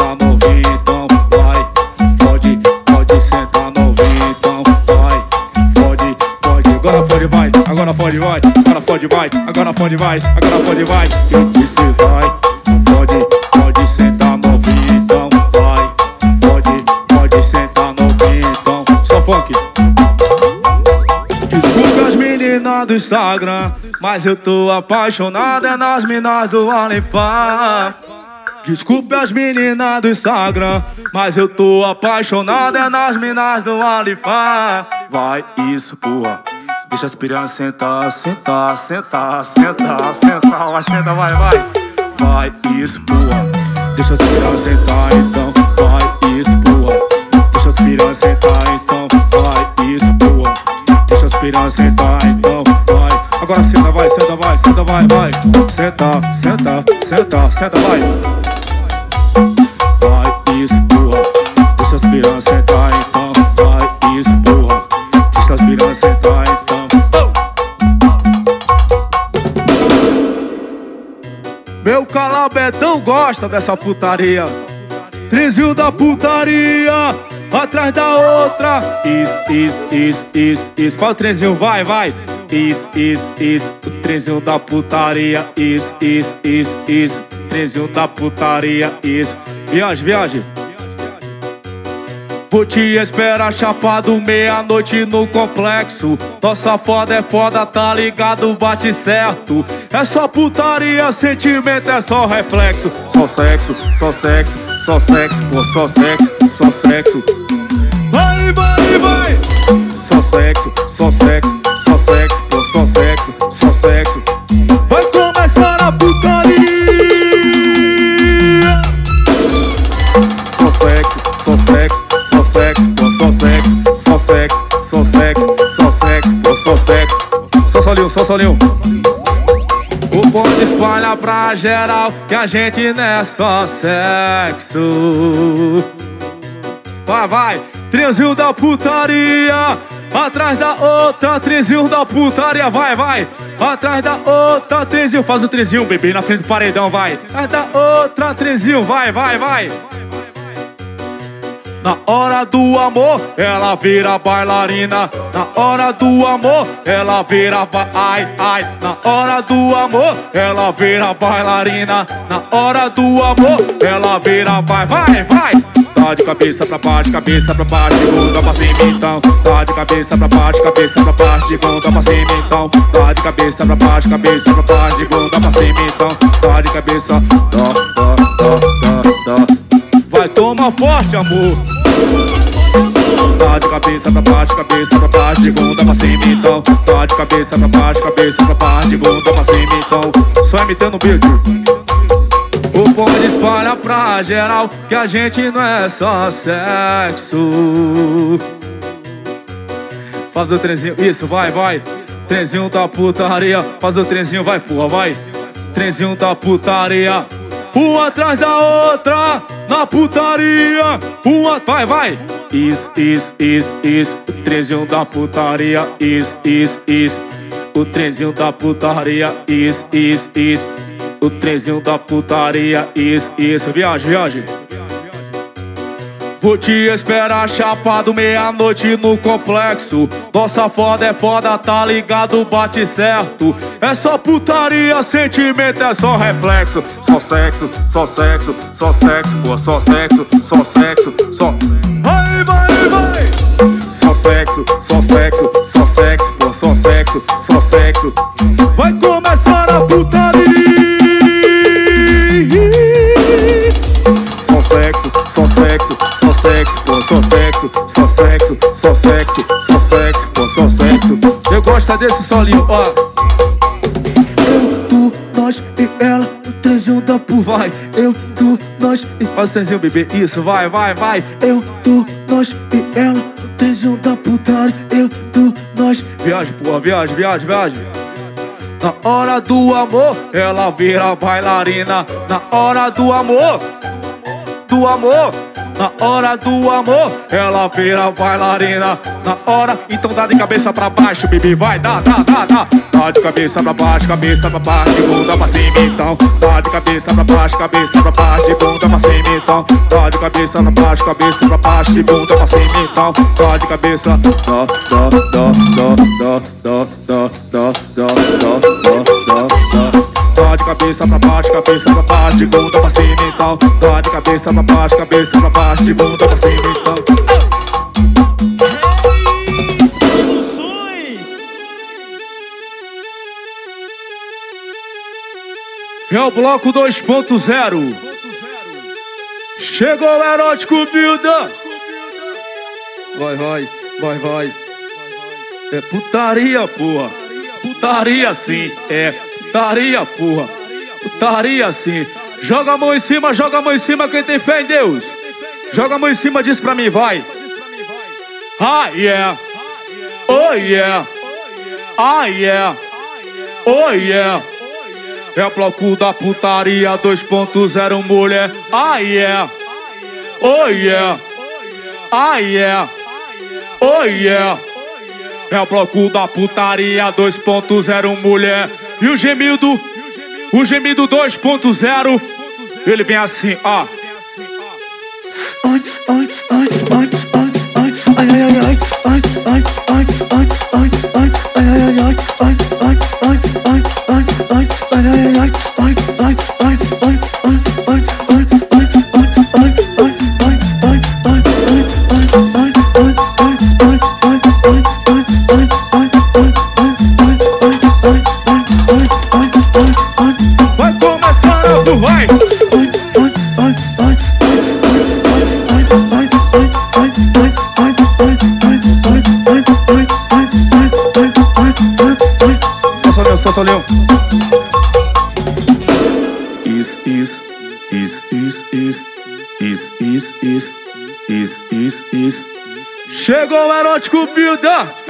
vai. Agora pode, vai. Agora pode, vai. Agora pode, vai. Agora pode, vai. Eu disse, vai. Pode, pode sentar novinho, então, vai. Pode, pode sentar novinho, então. Só funk. Desculpa as meninas do Instagram, mas eu tô apaixonado é nas minas do OnlyFans. Desculpe as meninas do Instagram, mas eu tô apaixonado é nas minas do OnlyFans. Vai isso, porra. Deixa as piranhas sentar, sentar, sentar, sentar, sentar, vai, senta, vai, vai. Vai porra. Deixa as piranhas sentar, então, vai isso, porra. Deixa as piranhas sentar, então, vai isso, porra. Deixa as piranhas sentar, então, vai. Agora senta, vai, senta, vai, senta, vai, vai. Senta, senta, senta, senta, vai. Vai isso, porra. Deixa as piranhas sentar, então, vai isso, porra. Deixa as piranhas sentar, então. Meu calabetão gosta dessa putaria. Trisvio da putaria, atrás da outra. Isso, isso, isso, isso, isso. O trenzinho, vai, vai. Isso, isso, isso. O trenzinho da putaria. Isso, isso, isso, isso. Trenzinho da putaria. Isso. Viagem, viagem. Vou te esperar chapado meia-noite no complexo. Nossa foda é foda, tá ligado? Bate certo. É só putaria, sentimento é só reflexo. Só sexo, só sexo, só sexo, só sexo, só sexo. Vai, vai, vai! Só sexo, só sexo, só sexo, só sexo, só sexo. Vai começar a putaria! Pô, só solinho, só solinho. O bonde espalha pra geral que a gente não é só sexo. Vai, vai, triozinho da putaria. Atrás da outra, trezinho da putaria, vai, vai. Atrás da outra, trezinho, faz o trezinho, bebê, na frente do paredão, vai. Atrás da outra, trezinho, vai, vai, vai. Na hora do amor, ela vira bailarina. Na hora do amor, ela vira ba... ai ai. Na hora do amor, ela vira bailarina. Na hora do amor, ela vira vai vai vai. Tá de cabeça pra baixo, cabeça pra baixo, bunda pra cima então. Tá de cabeça pra baixo, cabeça pra baixo, bunda pra cima então. Tá de cabeça pra baixo, cabeça pra baixo, bunda pra cima então. Tá de cabeça, dó, dó, dó, dó, dó. Vai tomar forte, amor. Tá de cabeça pra baixo, cabeça pra baixo, de bunda pra cima então. Tá de cabeça pra baixo, cabeça pra baixo, de bunda pra cima então. Só imitando o beat. O pode espalha pra geral que a gente não é só sexo. Faz o trenzinho, isso, vai, vai. Trenzinho da putaria, faz o trenzinho, vai porra, vai. Trenzinho da putaria, uma atrás da outra, na putaria. Uma, vai, vai. Isso, isso, isso, isso. O trenzinho da putaria, isso, isso, isso. O trenzinho da putaria, isso, isso, isso. O trenzinho da putaria, isso, isso. Viagem, viagem. Vou te esperar chapado meia-noite no complexo. Nossa foda é foda, tá ligado? Bate certo. É só putaria, sentimento é só reflexo. Só sexo, só sexo, só sexo, pô, só sexo, só sexo, só. Vai, vai, vai! Só sexo, só sexo, só sexo, só sexo, só sexo. Vai começar a putaria! Só sexo, só sexo, só sexo, só sexo, pô, só sexo. Eu gosto desse solinho, ó. Eu, tu, nós e ela, o trenzinho da pu, vai. Eu, tu, nós e. Faz o trenzinho, bebê, isso, vai, vai, vai. Eu, tu, nós e ela, o trenzinho da putaria. Eu, tu, nós. Viagem, porra, viagem, viagem, viagem. Na hora do amor, ela vira bailarina. Na hora do amor, do amor. Na hora do amor, ela vira bailarina. Na hora, então dá de cabeça pra baixo, bebê, vai, dá, dá, dá, dá. Dá de cabeça pra baixo, cabeça pra baixo, bunda pra cima, então. Dá de cabeça pra baixo, cabeça pra baixo, bunda pra cima, então. Dá de cabeça pra baixo, cabeça pra baixo, bunda pra cima, então. Dá de cabeça, dá, dá, dá, dá, dá, dá, dá, dá, dá, dá, dá, dá, Dá de cabeça pra baixo, cabeça pra baixo, de bunda pra cima, então. Dá de cabeça pra baixo, cabeça pra baixo, de bunda pra cima, então. É o bloco 2.0. Chegou o erótico Builder. Vai, vai, vai, vai. É putaria, porra. Putaria sim, é putaria, porra. Putaria sim. Joga a mão em cima, joga a mão em cima quem tem fé em Deus. Joga a mão em cima, diz pra mim, vai. Ah, yeah. Oh, yeah. Ah, yeah. Oh, yeah. É bloco da putaria 2.0 mulher. Ah, yeah. Oh, yeah. Ah, yeah. Oh, yeah. É bloco da putaria 2.0 mulher. E o gemido, o gemido 2.0, ele vem assim, ó.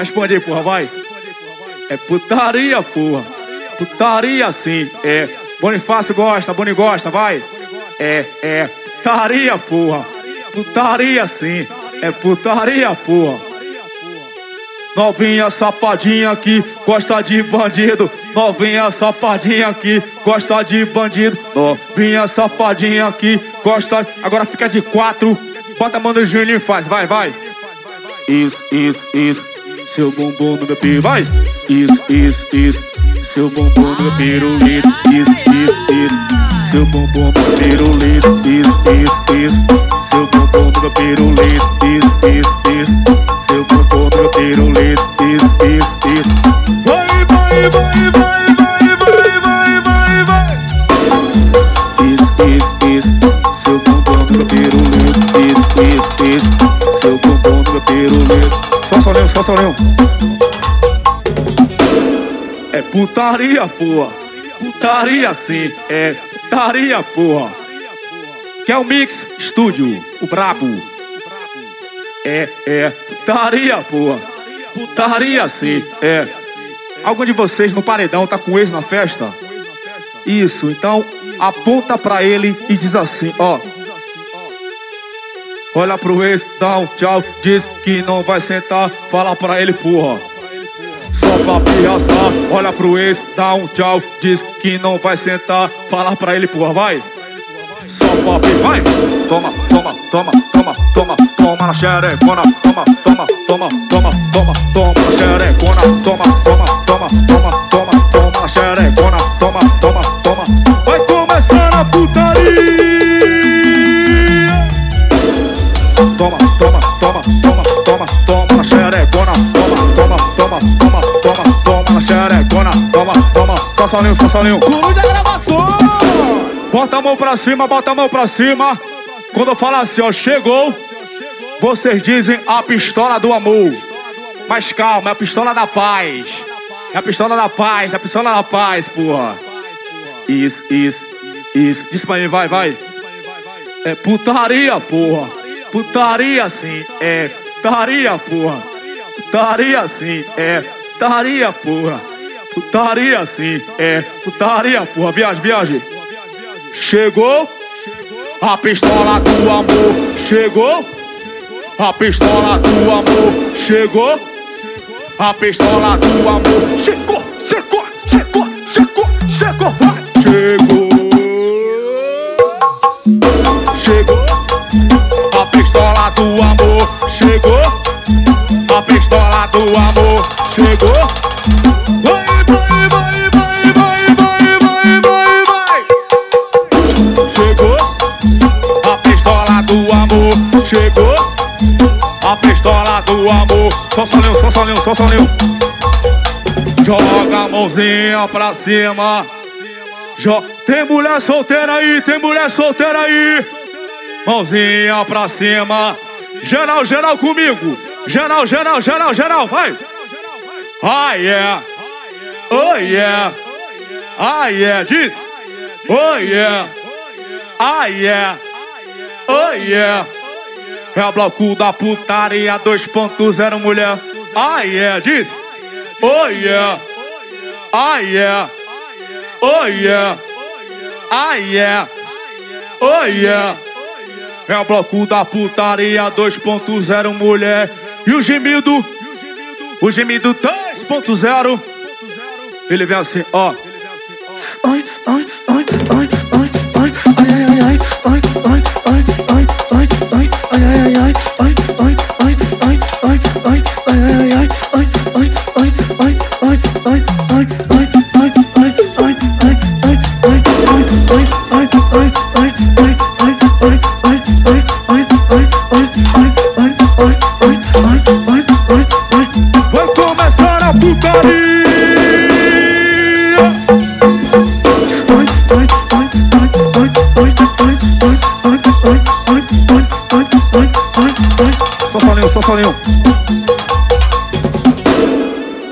Responde aí, porra, vai. É putaria, porra. Putaria sim, é. Bonifácio gosta, Boni gosta, vai. É, é. Putaria, porra. Putaria sim. É putaria, porra. Novinha safadinha que gosta de bandido. Novinha safadinha que gosta de bandido. Novinha safadinha que gosta. Agora fica de quatro. Bota a mão no Juninho e faz, vai, vai. Isso, isso, isso. Seu bumbum no meu piro, vai. Isso, isso, isso. Seu bumbum no meu pirulito. Isso, isso, isso. Seu bumbum no meu pirulito. Isso, isso, isso. Seu bumbum no meu pirulito. Isso, isso, isso. Seu bumbum no meu pirulito. Isso, isso, isso. Vai, vai, vai, vai, vai, vai, vai, vai, vai. Isso, isso, isso. Seu bumbum no meu pirulito. Isso, isso, isso. Seu bumbum no meu pirulito. Só leão. É putaria, porra. Putaria sim, é putaria, porra. Que é o Mix Studio, o brabo. É, é, putaria, porra. Putaria sim, é. Algum de vocês no paredão tá com ex na festa? Isso, então aponta pra ele e diz assim, ó. Olha pro ex, dá um tchau, diz que não vai sentar, fala pra ele, porra. Só pra pirraçar, olha pro ex, dá um tchau, diz que não vai sentar, fala pra ele, porra, vai. Só pra pi- vai. Toma, toma, toma, toma, toma, toma na xerecona, toma, toma, toma, toma, toma, toma na xerecona, toma, toma, toma, toma, toma, Toma, toma, toma, toma, toma, toma na xerecona, toma, toma, toma, toma, toma, toma na xerecona, toma, toma, só solinho, só solinho. Cuida da gravação! Bota a mão pra cima, bota a mão pra cima. Quando eu falar assim, ó, chegou, vocês dizem a pistola do amor. Mas calma, é a pistola da paz. É a pistola da paz, é a pistola da paz, porra. Isso, isso, isso. Diz pra mim, vai, vai. É putaria, porra. Putaria sim, é. Putaria, porra. Putaria sim, é. Putaria, porra. Putaria sim, é. Putaria, porra. Viagem, viagem. Chegou a pistola do amor. Chegou a pistola do amor. Chegou a pistola do amor. Chegou, chegou, chegou, chegou, chegou. Chegou. Solinho. Joga a mãozinha pra cima. Jo tem mulher solteira aí, tem mulher solteira aí. Mãozinha pra cima. Geral, geral comigo. Geral, geral, geral, geral, vai. Ah, yeah. Oh, yeah. Ah, yeah. Diz. Oh, yeah. Ah, yeah. Oh, yeah. É o bloco da putaria 2.0, mulher. Ah, yeah. Diz. Oh, yeah. Ah, yeah. Oh, yeah. Ah, yeah. Oh, yeah. É o bloco da putaria 2.0, mulher. E o gemido, o gemido 2.0. Ele vem assim, ó.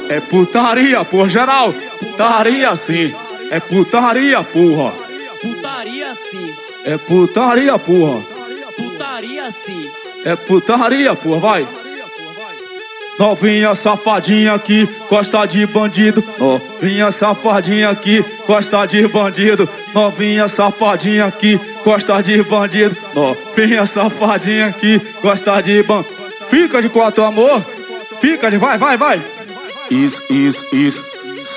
É putaria, porra, geral. Putaria sim. É putaria, porra. Putaria sim. É putaria, porra. Putaria sim. É putaria, porra, vai. Novinha safadinha que gosta de bandido. Novinha safadinha que gosta de bandido. Novinha safadinha que gosta de bandido. Novinha safadinha que gosta de ban. Fica de quatro, amor. Fica de vai, vai, vai. Isso, isso, isso.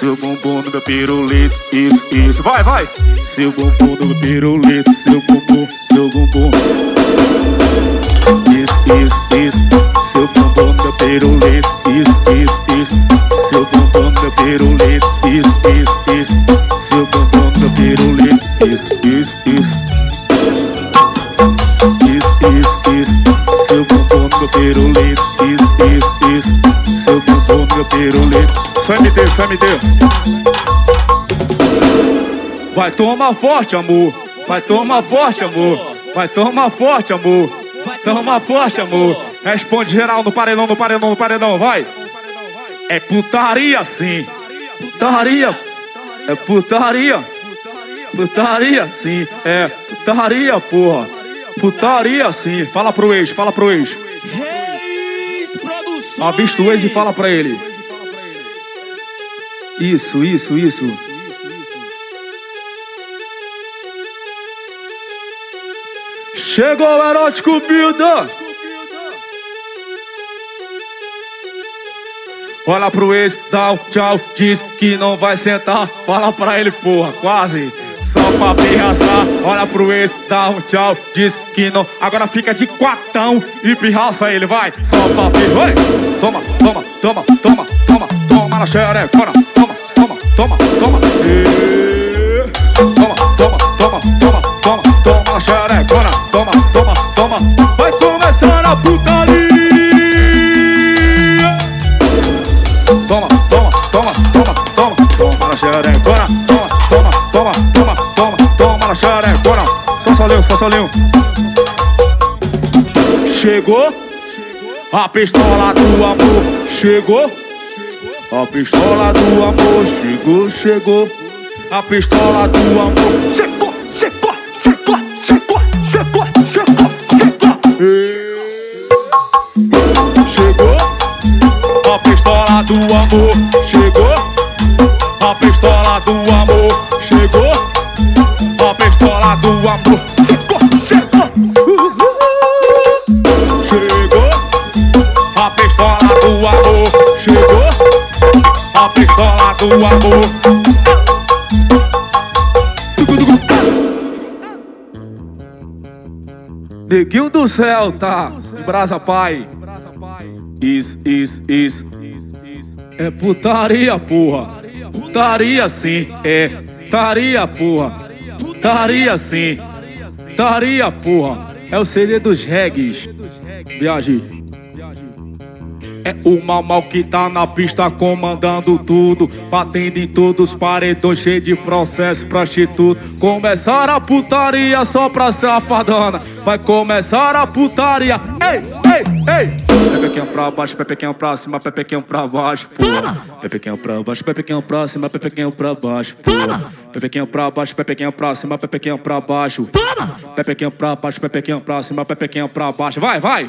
Seu bumbum no meu pirulito. Isso, isso. Vai, vai. Seu bumbum no meu pirulito. Seu bumbum, seu bumbum. Isso, isso, isso. Seu bumbum no meu pirulito. Isso, isso, isso. Seu bumbum no meu pirulito. Meu pirulito. Só MD, só MD. Vai tomar forte, amor. Vai tomar forte, amor. Vai tomar forte, amor. Toma forte, amor. Responde geral no paredão, no paredão, no paredão, vai. É putaria, sim. Putaria. É putaria. Putaria, sim. É putaria, porra. Putaria, sim. Fala pro ex, fala pro ex. Avista o ex e fala pra ele. Isso, isso, isso. Chegou o erótico Builder. Olha pro ex, dá um tchau, diz que não vai sentar. Fala pra ele, porra, quase. Só pra pirraçar, olha pro ex, dá um tchau, diz que não. Agora fica de quatão e pirraça ele, vai. Só pra pirraçar. Toma, toma, toma, toma, toma, toma na xerecona. Toma, toma, toma, toma. Toma, toma, toma, toma, toma, toma na xerecona. Toma, toma, toma. Vai começar a putaria. Toma, toma, toma, toma, toma, toma na xerecona. Toma, toma, toma, toma, toma, toma na xerecona. Só solinho, só solinho. Chegou a pistola do amor. Chegou a pistola do amor. Chegou, chegou a pistola do amor. Chegou, chegou, chegou, chegou, chegou, chegou, chegou. Chegou a pistola do amor. Chegou a pistola do amor. Chegou a pistola do amor. Chegou, chegou. Chegou a pistola do amor. Neguinho do céu, tá? Brasa Pai. Isso, isso, isso. É putaria, porra. Putaria sim, é. Taria, porra. Taria sim. Taria, porra. É o CD dos regs. Viagem. É o mal mal que tá na pista comandando tudo Batendo em todos os paredões cheio de processo prostituto. Começar a putaria só pra safadana Vai começar a putaria. Ei, ei, ei. Pepequinho pra baixo, pepequinho pra cima, pepequinho pra baixo, porra Pepequinho pra baixo, pepequinho pra cima, pepequinho pra baixo, porra Pepequinho pra baixo, pepequinho pra cima, pepequinho pra baixo. Pepequinho pra baixo, pepequinho pra cima, pepequinho pra baixo. Vai, vai!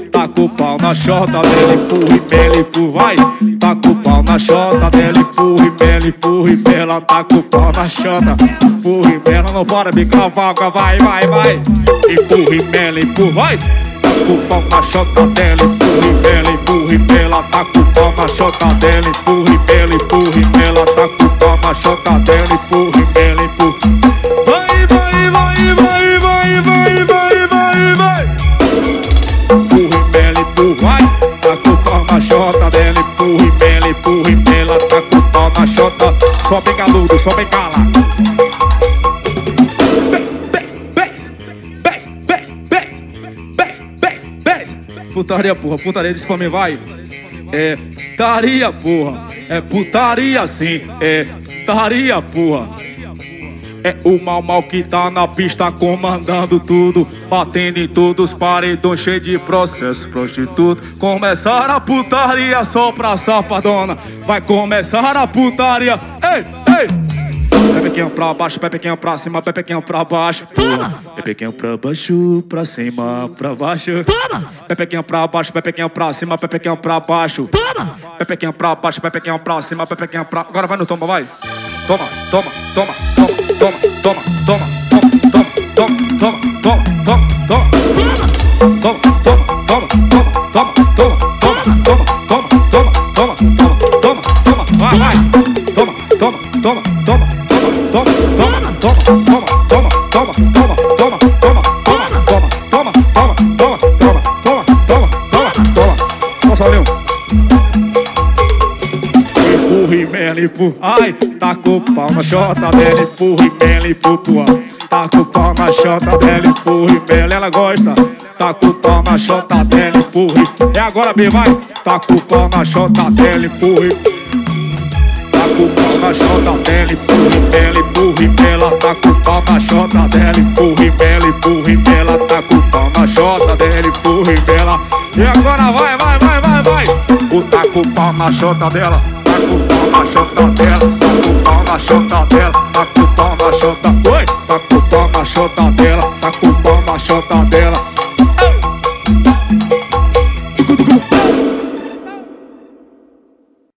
taca o pau na chota dela, empurra e mela, empurra. Vai, taca pau na chota dela, empurra e mela, empurra e mela, taca pau na chota. Empurra e mela, não para me cavalga, vai, vai, vai. Empurra e mela, empurra, vai. Taca pau na chota dela, empurra e mela, empurra e mela, taca pau na chota dela, empurra e mela, empurra e mela, taca pau na chota dela, empurra e mela, empurra. Vai, vai, Só bem galudo, só bem cala. Putaria, porra, putaria disse pra mim, vai. É taria, porra. É putaria sim. É taria, porra. É o mal mal que tá na pista comandando tudo Batendo em todos os paredões cheio de processo prostituto Começar a putaria só pra safadona Vai começar a putaria Pepequinho pra baixo, pepequinho pra cima, pepequinho pra baixo Toma. Pepequinho pra baixo, pra cima, pra baixo Toma. Pepequinho pra baixo, pepequinho pra cima, pepequinho pra baixo Toma. Pepequinho pra baixo, pepequinho pra cima, pepequinho pra... Agora vai no toma, vai toma, toma, toma, toma, toma, toma, toma, toma, toma, toma, toma, pele pro ai, tá tacou palma, chota dele pro rimele pro puan. Tacou tá palma, chota dele pro pele, ela gosta. Tá Tacou palma, chota dele pro rimele. É agora, bem vai. Tá Tacou palma, chota dele pro rimele. Taco tá palma, chota dele pro pele pro rimela. Taco palma, chota dele pro pele pro rimela. Taco palma, chota dele pro rimela. E agora vai, vai, vai, vai, vai. O taco palma, chota dela a culpa na chota dela, a culpa na chota dela, a culpa na chota foi, a culpa na chota dela, a culpa na chota dela.